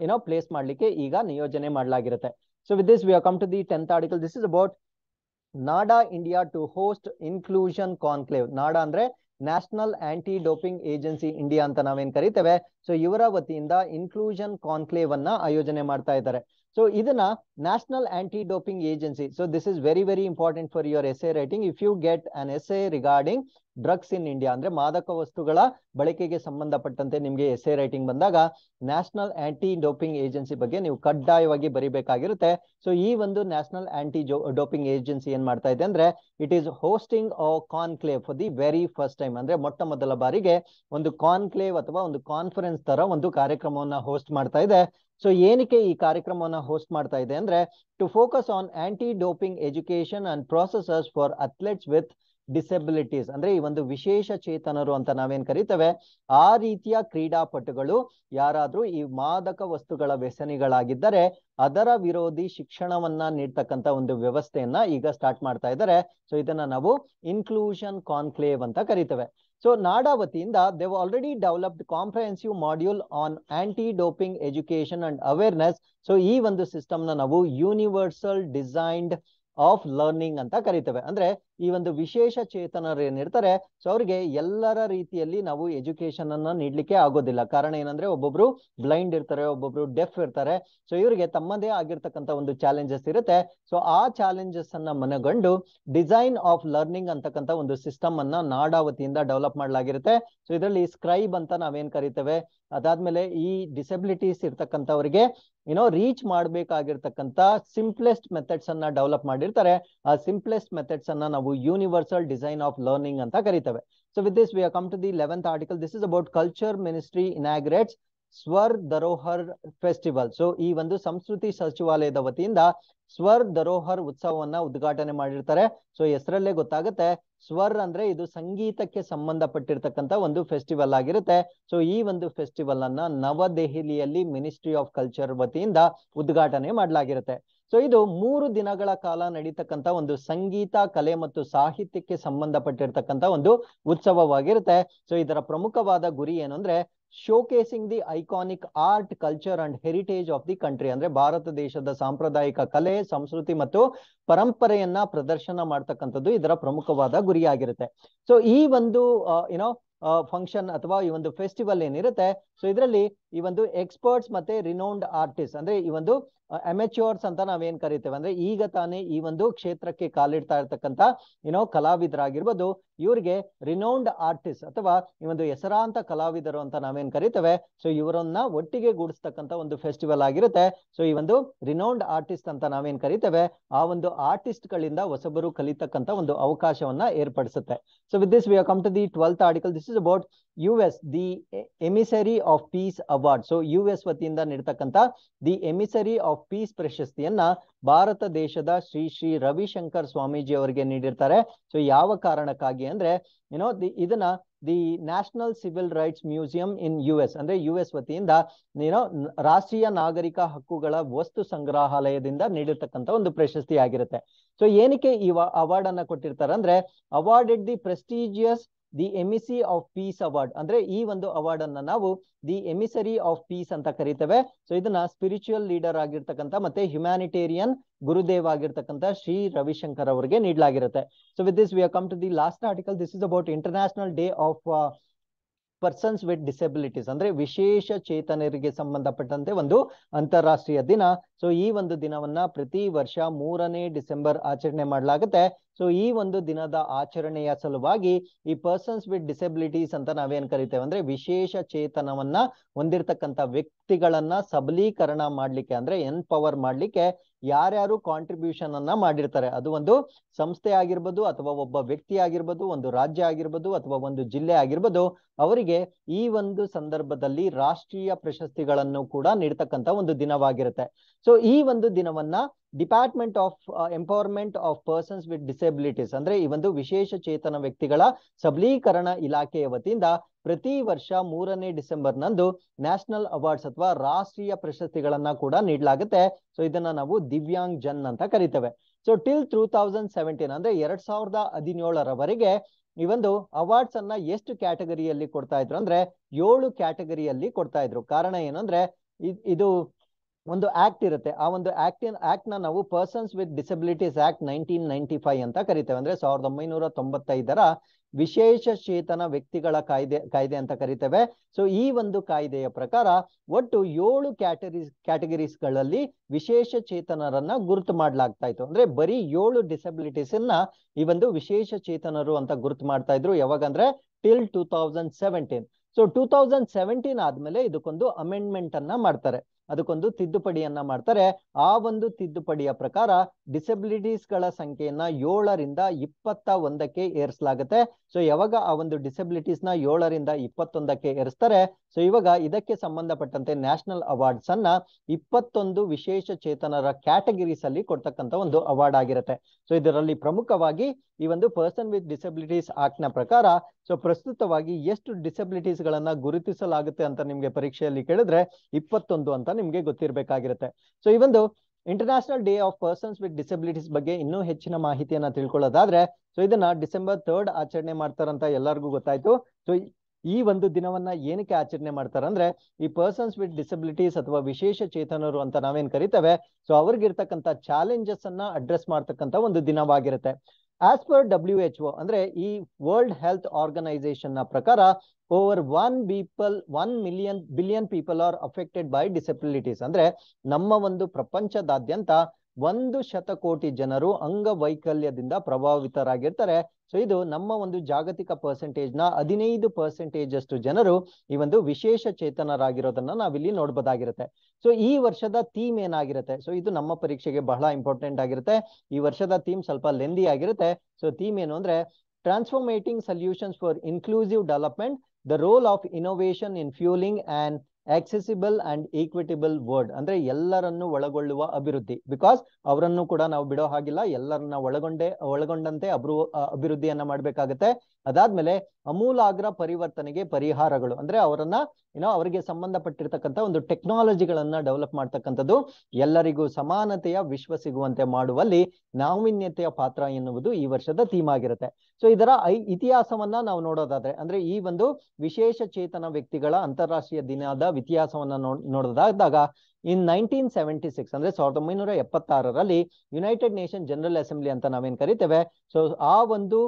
ಏನೋ ಪ್ಲೇಸ್ ಮಾಡ್ಲಿಕ್ಕೆ ಈಗ ನಿಯೋಜನೆ ಮಾಡಲಾಗಿರುತ್ತೆ. So with this we come to the tenth article this is about NADA India to host inclusion conclave NADA ಅಂದ್ರೆ national anti doping agency India ಅಂತ ನಾವೇನ್ ಕರಿತೇವೆ? ಸೊ ಇವರ ವತಿಯಿಂದ ಇನ್ಕ್ಲೂಷನ್ ಕಾನ್ಕ್ಲೇವ್ ಅನ್ನ ಆಯೋಜನೆ ಮಾಡ್ತಾ ಇದ್ದಾರೆ. ಸೊ ಇದನ್ನ national anti doping agency so this is very very important for your essay writing if you get an essay regarding drugs in India ಅಂದ್ರೆ ಮಾದಕ ವಸ್ತುಗಳ ಬಳಕೆಗೆ ಸಂಬಂಧಪಟ್ಟಂತೆ ನಿಮ್ಗೆ ಎಸ್ ಎ ರೈಟಿಂಗ್ ಬಂದಾಗ ನ್ಯಾಷನಲ್ ಆಂಟಿ ಡೋಪಿಂಗ್ ಏಜೆನ್ಸಿ ಬಗ್ಗೆ ನೀವು ಕಡ್ಡಾಯವಾಗಿ ಬರಿಬೇಕಾಗಿರುತ್ತೆ. ಸೊ ಈ ಒಂದು ನ್ಯಾಷನಲ್ ಆಂಟಿ ಡೋಪಿಂಗ್ ಏಜೆನ್ಸಿ ಏನ್ ಮಾಡ್ತಾ ಇದೆ ಅಂದ್ರೆ it is hosting a conclave for the very first time ಅಂದ್ರೆ ಮೊಟ್ಟ ಮೊದಲ ಬಾರಿಗೆ ಒಂದು ಕಾನ್ಕ್ಲೇವ್ ಅಥವಾ ಒಂದು ಕಾನ್ಫರೆನ್ಸ್ ತರ ಒಂದು ಕಾರ್ಯಕ್ರಮವನ್ನ ಹೋಸ್ಟ್ ಮಾಡ್ತಾ ಇದೆ. ಸೊ ಏನಕ್ಕೆ ಈ ಕಾರ್ಯಕ್ರಮವನ್ನ ಹೋಸ್ಟ್ ಮಾಡ್ತಾ ಇದೆ ಅಂದ್ರೆ to focus on anti doping education and processes for athletes with disabilities ಅಂದ್ರೆ ಈ ಒಂದು ವಿಶೇಷ ಚೇತನರು ಅಂತ ನಾವೇನ್ ಕರಿತೇವೆ, ಆ ರೀತಿಯ ಕ್ರೀಡಾಪಟುಗಳು ಯಾರಾದ್ರೂ ಈ ಮಾದಕ ವಸ್ತುಗಳ ವ್ಯಸನಿಗಳಾಗಿದ್ದರೆ ಅದರ ವಿರೋಧಿ ಶಿಕ್ಷಣವನ್ನ ನೀಡ್ತಕ್ಕಂತ ಒಂದು ವ್ಯವಸ್ಥೆಯನ್ನ ಈಗ ಸ್ಟಾರ್ಟ್ ಮಾಡ್ತಾ ಇದ್ದಾರೆ. ಸೊ ಇದನ್ನ ನಾವು ಇನ್ಕ್ಲೂಷನ್ ಕಾನ್ಕ್ಲೇವ್ ಅಂತ ಕರಿತೇವೆ. ಸೊ ನಾಡಾ ವತಿಯಿಂದ they've already developed comprehensive module on anti doping education and awareness so ಈ ಒಂದು ಸಿಸ್ಟಮ್ನ ನಾವು ಯೂನಿವರ್ಸಲ್ ಡಿಸೈನ್ಡ್ ಆಫ್ ಲರ್ನಿಂಗ್ ಅಂತ ಕರಿತೇವೆ. ಅಂದ್ರೆ ಈ ಒಂದು ವಿಶೇಷ ಚೇತನರು ಏನಿರ್ತಾರೆ ಸೊ ಅವ್ರಿಗೆ ಎಲ್ಲರ ರೀತಿಯಲ್ಲಿ ನಾವು ಎಜುಕೇಶನ್ ಅನ್ನ ನೀಡ್ಲಿಕ್ಕೆ ಆಗೋದಿಲ್ಲ. ಕಾರಣ ಏನಂದ್ರೆ ಒಬ್ಬೊಬ್ರು ಬ್ಲೈಂಡ್ ಇರ್ತಾರೆ, ಒಬ್ಬೊಬ್ರು ಡೆಫ್ ಇರ್ತಾರೆ. ಸೊ ಇವರಿಗೆ ತಮ್ಮದೇ ಆಗಿರ್ತಕ್ಕಂಥ ಒಂದು ಚಾಲೆಂಜಸ್ ಇರುತ್ತೆ. ಸೊ ಆ ಚಾಲೆಂಜಸ್ ಅನ್ನ ಮನಗಂಡು ಡಿಸೈನ್ ಆಫ್ ಲರ್ನಿಂಗ್ ಅಂತಕ್ಕಂಥ ಒಂದು ಸಿಸ್ಟಮ್ ಅನ್ನ ನಾಡಾವತಿಯಿಂದ ಡೆವಲಪ್ ಮಾಡಲಾಗಿರುತ್ತೆ. ಸೊ ಇದರಲ್ಲಿ ಸ್ಕ್ರೈಬ್ ಅಂತ ನಾವೇನ್ ಕರಿತೇವೆ? ಅದಾದ್ಮೇಲೆ ಈ ಡಿಸೆಬಿಲಿಟೀಸ್ ಇರ್ತಕ್ಕಂಥವ್ರಿಗೆ ಏನೋ ರೀಚ್ ಮಾಡ್ಬೇಕಾಗಿರ್ತಕ್ಕಂತ ಸಿಂಪ್ಲೆಸ್ಟ್ ಮೆಥಡ್ಸ್ ಅನ್ನ ಡೆವಲಪ್ ಮಾಡಿರ್ತಾರೆ. ಆ ಸಿಂಪ್ಲೆಸ್ಟ್ ಮೆಥಡ್ಸ್ ಅನ್ನ ನಾವು ಯೂನಿವರ್ಸಲ್ ಡಿಸೈನ್ ಆಫ್ ಲರ್ನಿಂಗ್ ಅಂತ ಕರಿತೇವೆ. So with this we come to the eleventh article this is about culture ministry inaugurates Swar Dharohar festival. So ಈ ಒಂದು ಸಂಸ್ಕೃತಿ ಸಚಿವಾಲಯದ ವತಿಯಿಂದ ಸ್ವರ್ ಧರೋಹರ್ ಉತ್ಸವವನ್ನ ಉದ್ಘಾಟನೆ ಮಾಡಿರ್ತಾರೆ. ಸೊ ಹೆಸರಲ್ಲೇ ಗೊತ್ತಾಗುತ್ತೆ, ಸ್ವರ್ ಅಂದ್ರೆ ಇದು ಸಂಗೀತಕ್ಕೆ ಸಂಬಂಧಪಟ್ಟಿರ್ತಕ್ಕಂಥ ಒಂದು ಫೆಸ್ಟಿವಲ್ ಆಗಿರುತ್ತೆ. ಸೊ ಈ ಒಂದು ಫೆಸ್ಟಿವಲ್ ಅನ್ನ ನವದೆಹಲಿಯಲ್ಲಿ ಮಿನಿಸ್ಟ್ರಿ ಆಫ್ ಕಲ್ಚರ್ ವತಿಯಿಂದ ಉದ್ಘಾಟನೆ ಮಾಡಲಾಗಿರುತ್ತೆ. ಸೊ ಇದು ಮೂರು ದಿನಗಳ ಕಾಲ ನಡೀತಕ್ಕಂಥ ಒಂದು ಸಂಗೀತ, ಕಲೆ ಮತ್ತು ಸಾಹಿತ್ಯಕ್ಕೆ ಸಂಬಂಧಪಟ್ಟಿರ್ತಕ್ಕಂಥ ಒಂದು ಉತ್ಸವವಾಗಿರುತ್ತೆ. ಸೊ ಇದರ ಪ್ರಮುಖವಾದ ಗುರಿ ಏನು ಅಂದ್ರೆ showcasing the iconic art culture and heritage of the country ಅಂದ್ರೆ ಭಾರತ ದೇಶದ ಸಾಂಪ್ರದಾಯಿಕ ಕಲೆ, ಸಂಸ್ಕೃತಿ ಮತ್ತು ಪರಂಪರೆಯನ್ನ ಪ್ರದರ್ಶನ ಮಾಡ್ತಕ್ಕಂಥದ್ದು ಇದರ ಪ್ರಮುಖವಾದ ಗುರಿಯಾಗಿರುತ್ತೆ. ಸೊ ಈ ಒಂದು ಏನೋ ಫಂಕ್ಷನ್ ಅಥವಾ ಈ ಒಂದು ಫೆಸ್ಟಿವಲ್ ಏನಿರುತ್ತೆ? ಸೊ ಇದರಲ್ಲಿ ಈ ಒಂದು ಎಕ್ಸ್ಪರ್ಟ್ಸ್ ಮತ್ತೆ ರಿನೌಂಡ್ ಆರ್ಟಿಸ್ಟ್ ಅಂದ್ರೆ ಈ ಒಂದು ಅಮೆಚ್ಯೂರ್ಸ್ ಅಂತ ನಾವೇನ್ ಕರಿತೇವೆ ಅಂದ್ರೆ ಈಗ ತಾನೇ ಈ ಒಂದು ಕ್ಷೇತ್ರಕ್ಕೆ ಕಾಲಿಡ್ತಾ ಇರ್ತಕ್ಕಂತ ಏನೋ ಕಲಾವಿದರಾಗಿರ್ಬೋದು, ಇವ್ರಿಗೆ ರಿನೌಂಡ್ ಆರ್ಟಿಸ್ಟ್ ಅಥವಾ ಈ ಒಂದು ಹೆಸರಾಂತ ಕಲಾವಿದರು ಅಂತ ನಾವೇನ್ ಕರಿತೇವೆ ಸೊ ಇವರನ್ನ ಒಟ್ಟಿಗೆ ಗೂಡಿಸ್ತಕ್ಕಂತ ಒಂದು ಫೆಸ್ಟಿವಲ್ ಆಗಿರುತ್ತೆ. ಸೊ ಈ ಒಂದು ರಿನೌಂಡ್ ಆರ್ಟಿಸ್ಟ್ ಅಂತ ನಾವೇನ್ ಕರಿತೇವೆ, ಆ ಒಂದು ಆರ್ಟಿಸ್ಟ್ ಗಳಿಂದ ಹೊಸಬರು ಕಲಿತಕ್ಕಂತ ಒಂದು ಅವಕಾಶವನ್ನ ಏರ್ಪಡಿಸುತ್ತೆ. So with this we come to the twelfth article this is about U S the emissary of peace award so U S ವತಿಯಿಂದ ನೀಡತಕ್ಕಂತ ದಿ ಎಮಿಸರಿ ಆಫ್ ಪೀಸ್ ಪ್ರಶಸ್ತಿಯನ್ನ ಭಾರತ ದೇಶದ ಶ್ರೀ ಶ್ರೀ ರವಿಶಂಕರ್ ಸ್ವಾಮೀಜಿ ಅವರಿಗೆ ನೀಡಿರ್ತಾರೆ. ಸೊ ಯಾವ ಕಾರಣಕ್ಕಾಗಿ ಅಂದ್ರೆ ಏನೋ ದಿ ಇದನ್ನ the national civil rights museum in U S ಅಂದ್ರೆ ಯು ಎಸ್ ವತಿಯಿಂದ ಏನೋ ರಾಷ್ಟ್ರೀಯ ನಾಗರಿಕ ಹಕ್ಕುಗಳ ವಸ್ತು ಸಂಗ್ರಹಾಲಯದಿಂದ ನೀಡಿರ್ತಕ್ಕಂಥ ಒಂದು ಪ್ರಶಸ್ತಿ ಆಗಿರುತ್ತೆ ಸೊ ಏನಕ್ಕೆ ಈ ಅವಾರ್ಡ್ ಅನ್ನ ಕೊಟ್ಟಿರ್ತಾರೆ ಅಂದ್ರೆ awarded the prestigious the emissary of peace award ಅಂದ್ರೆ ಈ ಒಂದು ಅವಾರ್ಡ್ ಅನ್ನ ನಾವು ದಿ ಎಮಿಸರಿ ಆಫ್ ಪೀಸ್ ಅಂತ ಕರಿತೇವೆ. ಸೊ ಇದನ್ನ ಸ್ಪಿರಿಚುವಲ್ ಲೀಡರ್ ಆಗಿರ್ತಕ್ಕಂಥ ಮತ್ತೆ ಹ್ಯುಮ್ಯಾನಿಟೇರಿಯನ್ ಗುರುದೇವ್ ಆಗಿರ್ತಕ್ಕಂಥ ಶ್ರೀ ರವಿಶಂಕರ್ ಅವರಿಗೆ ನೀಡಲಾಗಿರುತ್ತೆ. So with this we come to the last article this is about international day of persons with disabilities ಅಂದ್ರೆ ವಿಶೇಷ ಚೇತನರಿಗೆ ಸಂಬಂಧಪಟ್ಟಂತೆ ಒಂದು ಅಂತಾರಾಷ್ಟ್ರೀಯ ದಿನ. ಸೊ ಈ ಒಂದು ದಿನವನ್ನ ಪ್ರತಿ ವರ್ಷ ಮೂರನೇ ಡಿಸೆಂಬರ್ ಆಚರಣೆ ಮಾಡಲಾಗುತ್ತೆ. ಸೊ ಈ ಒಂದು ದಿನದ ಆಚರಣೆಯ ಸಲುವಾಗಿ ಈ ಪರ್ಸನ್ಸ್ ವಿತ್ ಡಿಸೆಬಿಲಿಟೀಸ್ ಅಂತ ನಾವೇನ್ ಕರಿತೇವೆ ಅಂದ್ರೆ ವಿಶೇಷ ಚೇತನವನ್ನ ಹೊಂದಿರತಕ್ಕಂತ ವ್ಯಕ್ತಿಗಳನ್ನ ಸಬಲೀಕರಣ ಮಾಡ್ಲಿಕ್ಕೆ ಅಂದ್ರೆ ಎನ್ಪವರ್ ಮಾಡ್ಲಿಕ್ಕೆ ಯಾರ್ಯಾರು ಕಾಂಟ್ರಿಬ್ಯೂಷನ್ ಅನ್ನ ಮಾಡಿರ್ತಾರೆ. ಅದು ಒಂದು ಸಂಸ್ಥೆ ಆಗಿರ್ಬೋದು ಅಥವಾ ಒಬ್ಬ ವ್ಯಕ್ತಿ ಆಗಿರ್ಬೋದು, ಒಂದು ರಾಜ್ಯ ಆಗಿರ್ಬೋದು ಅಥವಾ ಒಂದು ಜಿಲ್ಲೆ ಆಗಿರ್ಬೋದು, ಅವರಿಗೆ ಈ ಒಂದು ಸಂದರ್ಭದಲ್ಲಿ ರಾಷ್ಟ್ರೀಯ ಪ್ರಶಸ್ತಿಗಳನ್ನು ಕೂಡ ನೀಡ್ತಕ್ಕಂತ ಒಂದು ದಿನವಾಗಿರುತ್ತೆ. ಸೊ ಈ ಒಂದು ದಿನವನ್ನ department of empowerment of persons with disabilities ಅಂದ್ರೆ ಈ ಒಂದು ವಿಶೇಷ ಚೇತನ ವ್ಯಕ್ತಿಗಳ ಸಬಲೀಕರಣ ಇಲಾಖೆಯ ವತಿಯಿಂದ ಪ್ರತಿ ವರ್ಷ ಮೂರನೇ ಡಿಸೆಂಬರ್ ನಂದು ನ್ಯಾಷನಲ್ ಅವಾರ್ಡ್ಸ್ ಅಥವಾ ರಾಷ್ಟ್ರೀಯ ಪ್ರಶಸ್ತಿಗಳನ್ನ ಕೂಡ ನೀಡಲಾಗುತ್ತೆ. ಸೊ ಇದನ್ನ ನಾವು ದಿವ್ಯಾಂಗ್ ಜನ್ ಅಂತ ಕರಿತೇವೆ. So till two thousand seventeen ಅಂದ್ರೆ ಎರಡ್ ಸಾವಿರದ ಹದಿನೇಳರವರೆಗೆ ಈ ಒಂದು ಅವಾರ್ಡ್ಸ್ ಅನ್ನ ಎಷ್ಟು ಕ್ಯಾಟಗರಿಯಲ್ಲಿ ಕೊಡ್ತಾ ಇದ್ರು ಅಂದ್ರೆ ಏಳು ಕ್ಯಾಟಗರಿಯಲ್ಲಿ ಕೊಡ್ತಾ ಇದ್ರು. ಕಾರಣ ಏನಂದ್ರೆ ಇದು ಒಂದು ಆಕ್ಟ್ ಇರುತ್ತೆ. ಆ ಒಂದು ಆಕ್ಟ್ ಆಕ್ಟ್ನ ನಾವು persons with disabilities act nineteen ninety five ಅಂತ ಕರಿತೇವೆ. ಅಂದ್ರೆ ಸಾವಿರದ ಒಂಬೈನೂರ ತೊಂಬತ್ತೈದರ ವಿಶೇಷ ಚೇತನ ವ್ಯಕ್ತಿಗಳ ಕಾಯ್ದೆ ಕಾಯ್ದೆ ಅಂತ ಕರಿತೇವೆ. ಸೊ ಈ ಒಂದು ಕಾಯ್ದೆಯ ಪ್ರಕಾರ ಒಟ್ಟು ಏಳು ಕ್ಯಾಟಗರೀಸ್ ಕ್ಯಾಟಗರೀಸ್ಗಳಲ್ಲಿ ವಿಶೇಷ ಚೇತನರನ್ನ ಗುರುತು ಮಾಡ್ಲಾಗ್ತಾ ಇತ್ತು. ಅಂದ್ರೆ ಬರೀ ಏಳು ಡಿಸಬಿಲಿಟೀಸ್ ಅನ್ನ ಈ ಒಂದು ವಿಶೇಷ ಚೇತನರು ಅಂತ ಗುರುತು ಮಾಡ್ತಾ ಇದ್ರು. ಯಾವಾಗಂದ್ರೆ till two thousand seventeen so two thousand seventeen ಆದ್ಮೇಲೆ ಇದಕ್ಕೊಂದು ಅಮೆಂಡ್ಮೆಂಟ್ ಅನ್ನ ಮಾಡ್ತಾರೆ. ಅದಕ್ಕೊಂದು ತಿದ್ದುಪಡಿಯನ್ನ ಮಾಡ್ತಾರೆ. ಆ ಒಂದು ತಿದ್ದುಪಡಿಯ ಪ್ರಕಾರ ಡಿಸಬಿಲಿಟೀಸ್ಗಳ ಸಂಖ್ಯೆಯನ್ನ ಏಳರಿಂದ ಇಪ್ಪತ್ತ ಒಂದಕ್ಕೆ ಏರಿಸಲಾಗುತ್ತೆ. ಸೊ ಯಾವಾಗ ಆ ಒಂದು ಡಿಸಬಿಲಿಟೀಸ್ನ ಏಳರಿಂದ ಇಪ್ಪತ್ತೊಂದಕ್ಕೆ ಏರಿಸ್ತಾರೆ? ಸೊ ಇವಾಗ ಇದಕ್ಕೆ ಸಂಬಂಧಪಟ್ಟಂತೆ ನ್ಯಾಷನಲ್ ಅವಾರ್ಡ್ಸ್ ಅನ್ನ ಇಪ್ಪತ್ತೊಂದು ವಿಶೇಷ ಚೇತನರ ಕ್ಯಾಟಗರೀಸ್ ಅಲ್ಲಿ ಕೊಡ್ತಕ್ಕಂತ ಒಂದು ಅವಾರ್ಡ್ ಆಗಿರುತ್ತೆ. ಸೊ ಇದರಲ್ಲಿ ಪ್ರಮುಖವಾಗಿ ಈ ಒಂದು ಪರ್ಸನ್ ವಿತ್ ಡಿಸೆಬಿಲಿಟೀಸ್ ಆಕ್ಟ್ನ ಪ್ರಕಾರ ಸೊ ಪ್ರಸ್ತುತವಾಗಿ ಎಷ್ಟು ಡಿಸಬಿಲಿಟೀಸ್ ಗಳನ್ನ ಗುರುತಿಸಲಾಗುತ್ತೆ ಅಂತ ನಿಮ್ಗೆ ಪರೀಕ್ಷೆಯಲ್ಲಿ ಕೇಳಿದ್ರೆ ಇಪ್ಪತ್ತೊಂದು ಅಂತ ನಿಮ್ಗೆ ಗೊತ್ತಿರಬೇಕಾಗಿರುತ್ತೆ. ಸೊ ಈ ಒಂದು international day of persons with disabilities ಬಗ್ಗೆ ಇನ್ನೂ ಹೆಚ್ಚಿನ ಮಾಹಿತಿಯನ್ನ ತಿಳ್ಕೊಳ್ಳೋದಾದ್ರೆ ಸೊ ಇದನ್ನ ಡಿಸೆಂಬರ್ ಥರ್ಡ್ ಆಚರಣೆ ಮಾಡ್ತಾರಂತ ಎಲ್ಲರಿಗೂ ಗೊತ್ತಾಯ್ತು. ಸೊ ಈ ಒಂದು ದಿನವನ್ನ ಏನಕ್ಕೆ ಆಚರಣೆ ಮಾಡ್ತಾರಂದ್ರೆ, ಈ ಪರ್ಸನ್ಸ್ ವಿತ್ ಡಿಸಬಿಲಿಟೀಸ್ ಅಥವಾ ವಿಶೇಷ ಚೇತನರು ಅಂತ ನಾವೇನ್ ಕರಿತೇವೆ ಸೊ ಅವ್ರಿಗಿರ್ತಕ್ಕಂಥ ಚಾಲೆಂಜಸ್ ಅನ್ನ ಅಡ್ರೆಸ್ ಮಾಡ್ತಕ್ಕಂಥ ಒಂದು ದಿನವಾಗಿರುತ್ತೆ. As per W H O ಅಂದ್ರೆ ಈ ವರ್ಲ್ಡ್ ಹೆಲ್ತ್ ಆರ್ಗನೈಸೇಷನ್ನ ಪ್ರಕಾರ over one people one million billion people are affected by disabilities ಅಂದ್ರೆ ನಮ್ಮ ಒಂದು ಪ್ರಪಂಚದಾದ್ಯಂತ ಒಂದು ಶತಕೋಟಿ ಜನರು ಅಂಗವೈಕಲ್ಯದಿಂದ ಪ್ರಭಾವಿತರಾಗಿರ್ತಾರೆ. ಸೊ ಇದು ನಮ್ಮ ಒಂದು ಜಾಗತಿಕ ಪರ್ಸೆಂಟೇಜ್ನ ಹದಿನೈದು ಪರ್ಸೆಂಟೇಜ್ ಅಷ್ಟು ಜನರು ಈ ಒಂದು ವಿಶೇಷ ಚೇತನರಾಗಿರೋದನ್ನ ನಾವಿಲ್ಲಿ ನೋಡ್ಬೋದಾಗಿರುತ್ತೆ. ಸೊ ಈ ವರ್ಷದ ಥೀಮ್ ಏನಾಗಿರುತ್ತೆ? ಸೊ ಇದು ನಮ್ಮ ಪರೀಕ್ಷೆಗೆ ಬಹಳ ಇಂಪಾರ್ಟೆಂಟ್ ಆಗಿರುತ್ತೆ. ಈ ವರ್ಷದ ಥೀಮ್ ಸ್ವಲ್ಪ ಲೆಂದಿ ಆಗಿರುತ್ತೆ. ಸೊ ಥೀಮ್ ಏನು ಅಂದ್ರೆ transformative solutions for inclusive development the role of innovation in fuelling and accessible and equitable world ಅಂದ್ರೆ ಎಲ್ಲರನ್ನು ಒಳಗೊಳ್ಳುವ ಅಭಿವೃದ್ಧಿ. ಬಿಕಾಸ್ ಅವರನ್ನು ಕೂಡ ನಾವು ಬಿಡೋ ಹಾಗಿಲ್ಲ, ಎಲ್ಲರನ್ನ ಒಳಗೊಂಡೆ, ಒಳಗೊಂಡಂತೆ ಅಭೃ ಅಭಿವೃದ್ಧಿಯನ್ನ ಮಾಡ್ಬೇಕಾಗತ್ತೆ. ಅದಾದ್ಮೇಲೆ ಅಮೂಲಾಗ್ರ ಪರಿವರ್ತನೆಗೆ ಪರಿಹಾರಗಳು. ಅಂದ್ರೆ ಅವರನ್ನ ಏನೋ ಅವರಿಗೆ ಸಂಬಂಧಪಟ್ಟಿರ್ತಕ್ಕಂಥ ಒಂದು ಟೆಕ್ನಾಲಜಿಗಳನ್ನ ಡೆವಲಪ್ ಮಾಡ್ತಕ್ಕಂಥದ್ದು ಎಲ್ಲರಿಗೂ ಸಮಾನತೆಯ ವಿಶ್ವ ಸಿಗುವಂತೆ ಮಾಡುವಲ್ಲಿ ನಾವೀನ್ಯತೆಯ ಪಾತ್ರ ಎನ್ನುವುದು ಈ ವರ್ಷದ ಥೀಮ್ ಆಗಿರುತ್ತೆ. ಸೊ ಇದರ ಇತಿಹಾಸವನ್ನ ನಾವು ನೋಡೋದಾದ್ರೆ, ಅಂದ್ರೆ ಈ ಒಂದು ವಿಶೇಷ ಚೇತನ ವ್ಯಕ್ತಿಗಳ ಅಂತಾರಾಷ್ಟ್ರೀಯ ದಿನದ ಇತಿಹಾಸವನ್ನ ನೋಡ್, ನೋಡೋದಾದಾಗ ಇನ್ ನೈನ್ಟೀನ್ ಸೆವೆಂಟಿ ಸಿಕ್ಸ್ ಅಂದ್ರೆ ಸಾವಿರದ ಒಂಬೈನೂರ ಎಪ್ಪತ್ತಾರರಲ್ಲಿ ಯುನೈಟೆಡ್ ನೇಷನ್ ಜನರಲ್ ಅಸೆಂಬ್ಲಿ ಅಂತ ನಾವೇನ್ ಕರಿತೇವೆ? ಸೊ ಆ ಒಂದು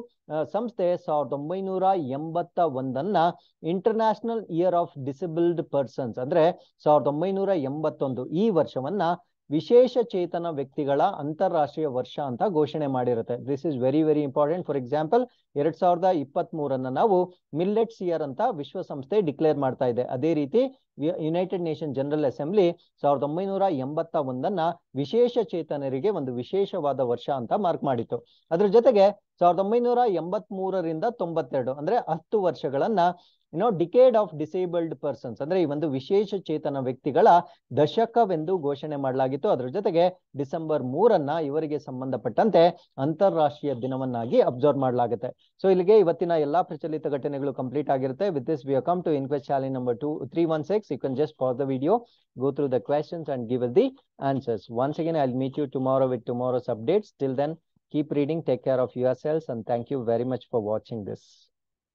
ಸಂಸ್ಥೆ ಸಾವಿರದ ಒಂಬೈನೂರ ಎಂಬತ್ತ ಒಂದನ್ನ international year of disabled persons ಅಂದ್ರೆ ಸಾವಿರದ ಒಂಬೈನೂರ ಎಂಬತ್ತೊಂದು ಈ ವರ್ಷವನ್ನ ವಿಶೇಷ ಚೇತನ ವ್ಯಕ್ತಿಗಳ ಅಂತಾರಾಷ್ಟ್ರೀಯ ವರ್ಷ ಅಂತ ಘೋಷಣೆ ಮಾಡಿರುತ್ತೆ. This is very very important for example ಎರಡ್ ಸಾವಿರದ ಇಪ್ಪತ್ತ್ ಮೂರನ್ನ ನಾವು ಮಿಲ್ಲೆಟ್ಸ್ ಇಯರ್ ಅಂತ ವಿಶ್ವಸಂಸ್ಥೆ ಡಿಕ್ಲೇರ್ ಮಾಡ್ತಾ ಇದೆ. ಅದೇ ರೀತಿ ಯುನೈಟೆಡ್ ನೇಷನ್ ಜನರಲ್ ಅಸೆಂಬ್ಲಿ ಸಾವಿರದ ಒಂಬೈನೂರ ಎಂಬತ್ತ ಒಂದನ್ನ ವಿಶೇಷ ಚೇತನರಿಗೆ ಒಂದು ವಿಶೇಷವಾದ ವರ್ಷ ಅಂತ ಮಾರ್ಕ್ ಮಾಡಿತ್ತು. ಅದ್ರ ಜೊತೆಗೆ ಸಾವಿರದ ಒಂಬೈನೂರ ಎಂಬತ್ ಮೂರರಿಂದ ತೊಂಬತ್ತೆರಡು, ಅಂದ್ರೆ ಹತ್ತು ವರ್ಷಗಳನ್ನ you know decade of disabled persons ಅಂದ್ರೆ ಈ ಒಂದು ವಿಶೇಷ ಚೇತನ ವ್ಯಕ್ತಿಗಳ ದಶಕವೆಂದು ಘೋಷಣೆ ಮಾಡಲಾಗಿತ್ತು. ಅದರ ಜೊತೆಗೆ ಡಿಸೆಂಬರ್ ಮೂರನ್ನ ಇವರಿಗೆ ಸಂಬಂಧಪಟ್ಟಂತೆ ಅಂತಾರಾಷ್ಟ್ರೀಯ ದಿನವನ್ನಾಗಿ ಅಬ್ಸರ್ವ್ ಮಾಡಲಾಗುತ್ತೆ. ಸೊ ಇಲ್ಲಿಗೆ ಇವತ್ತಿನ ಎಲ್ಲಾ ಪ್ರಚಲಿತ ಘಟನೆಗಳು ಕಂಪ್ಲೀಟ್ ಆಗಿರುತ್ತೆ. With this we come to inquest Chaali number two three one six you can just for the video go through the questions and give the answers once again I meet you tomorrow with tomorrow's updates till then keep reading take care of yourselves and thank you very much for watching this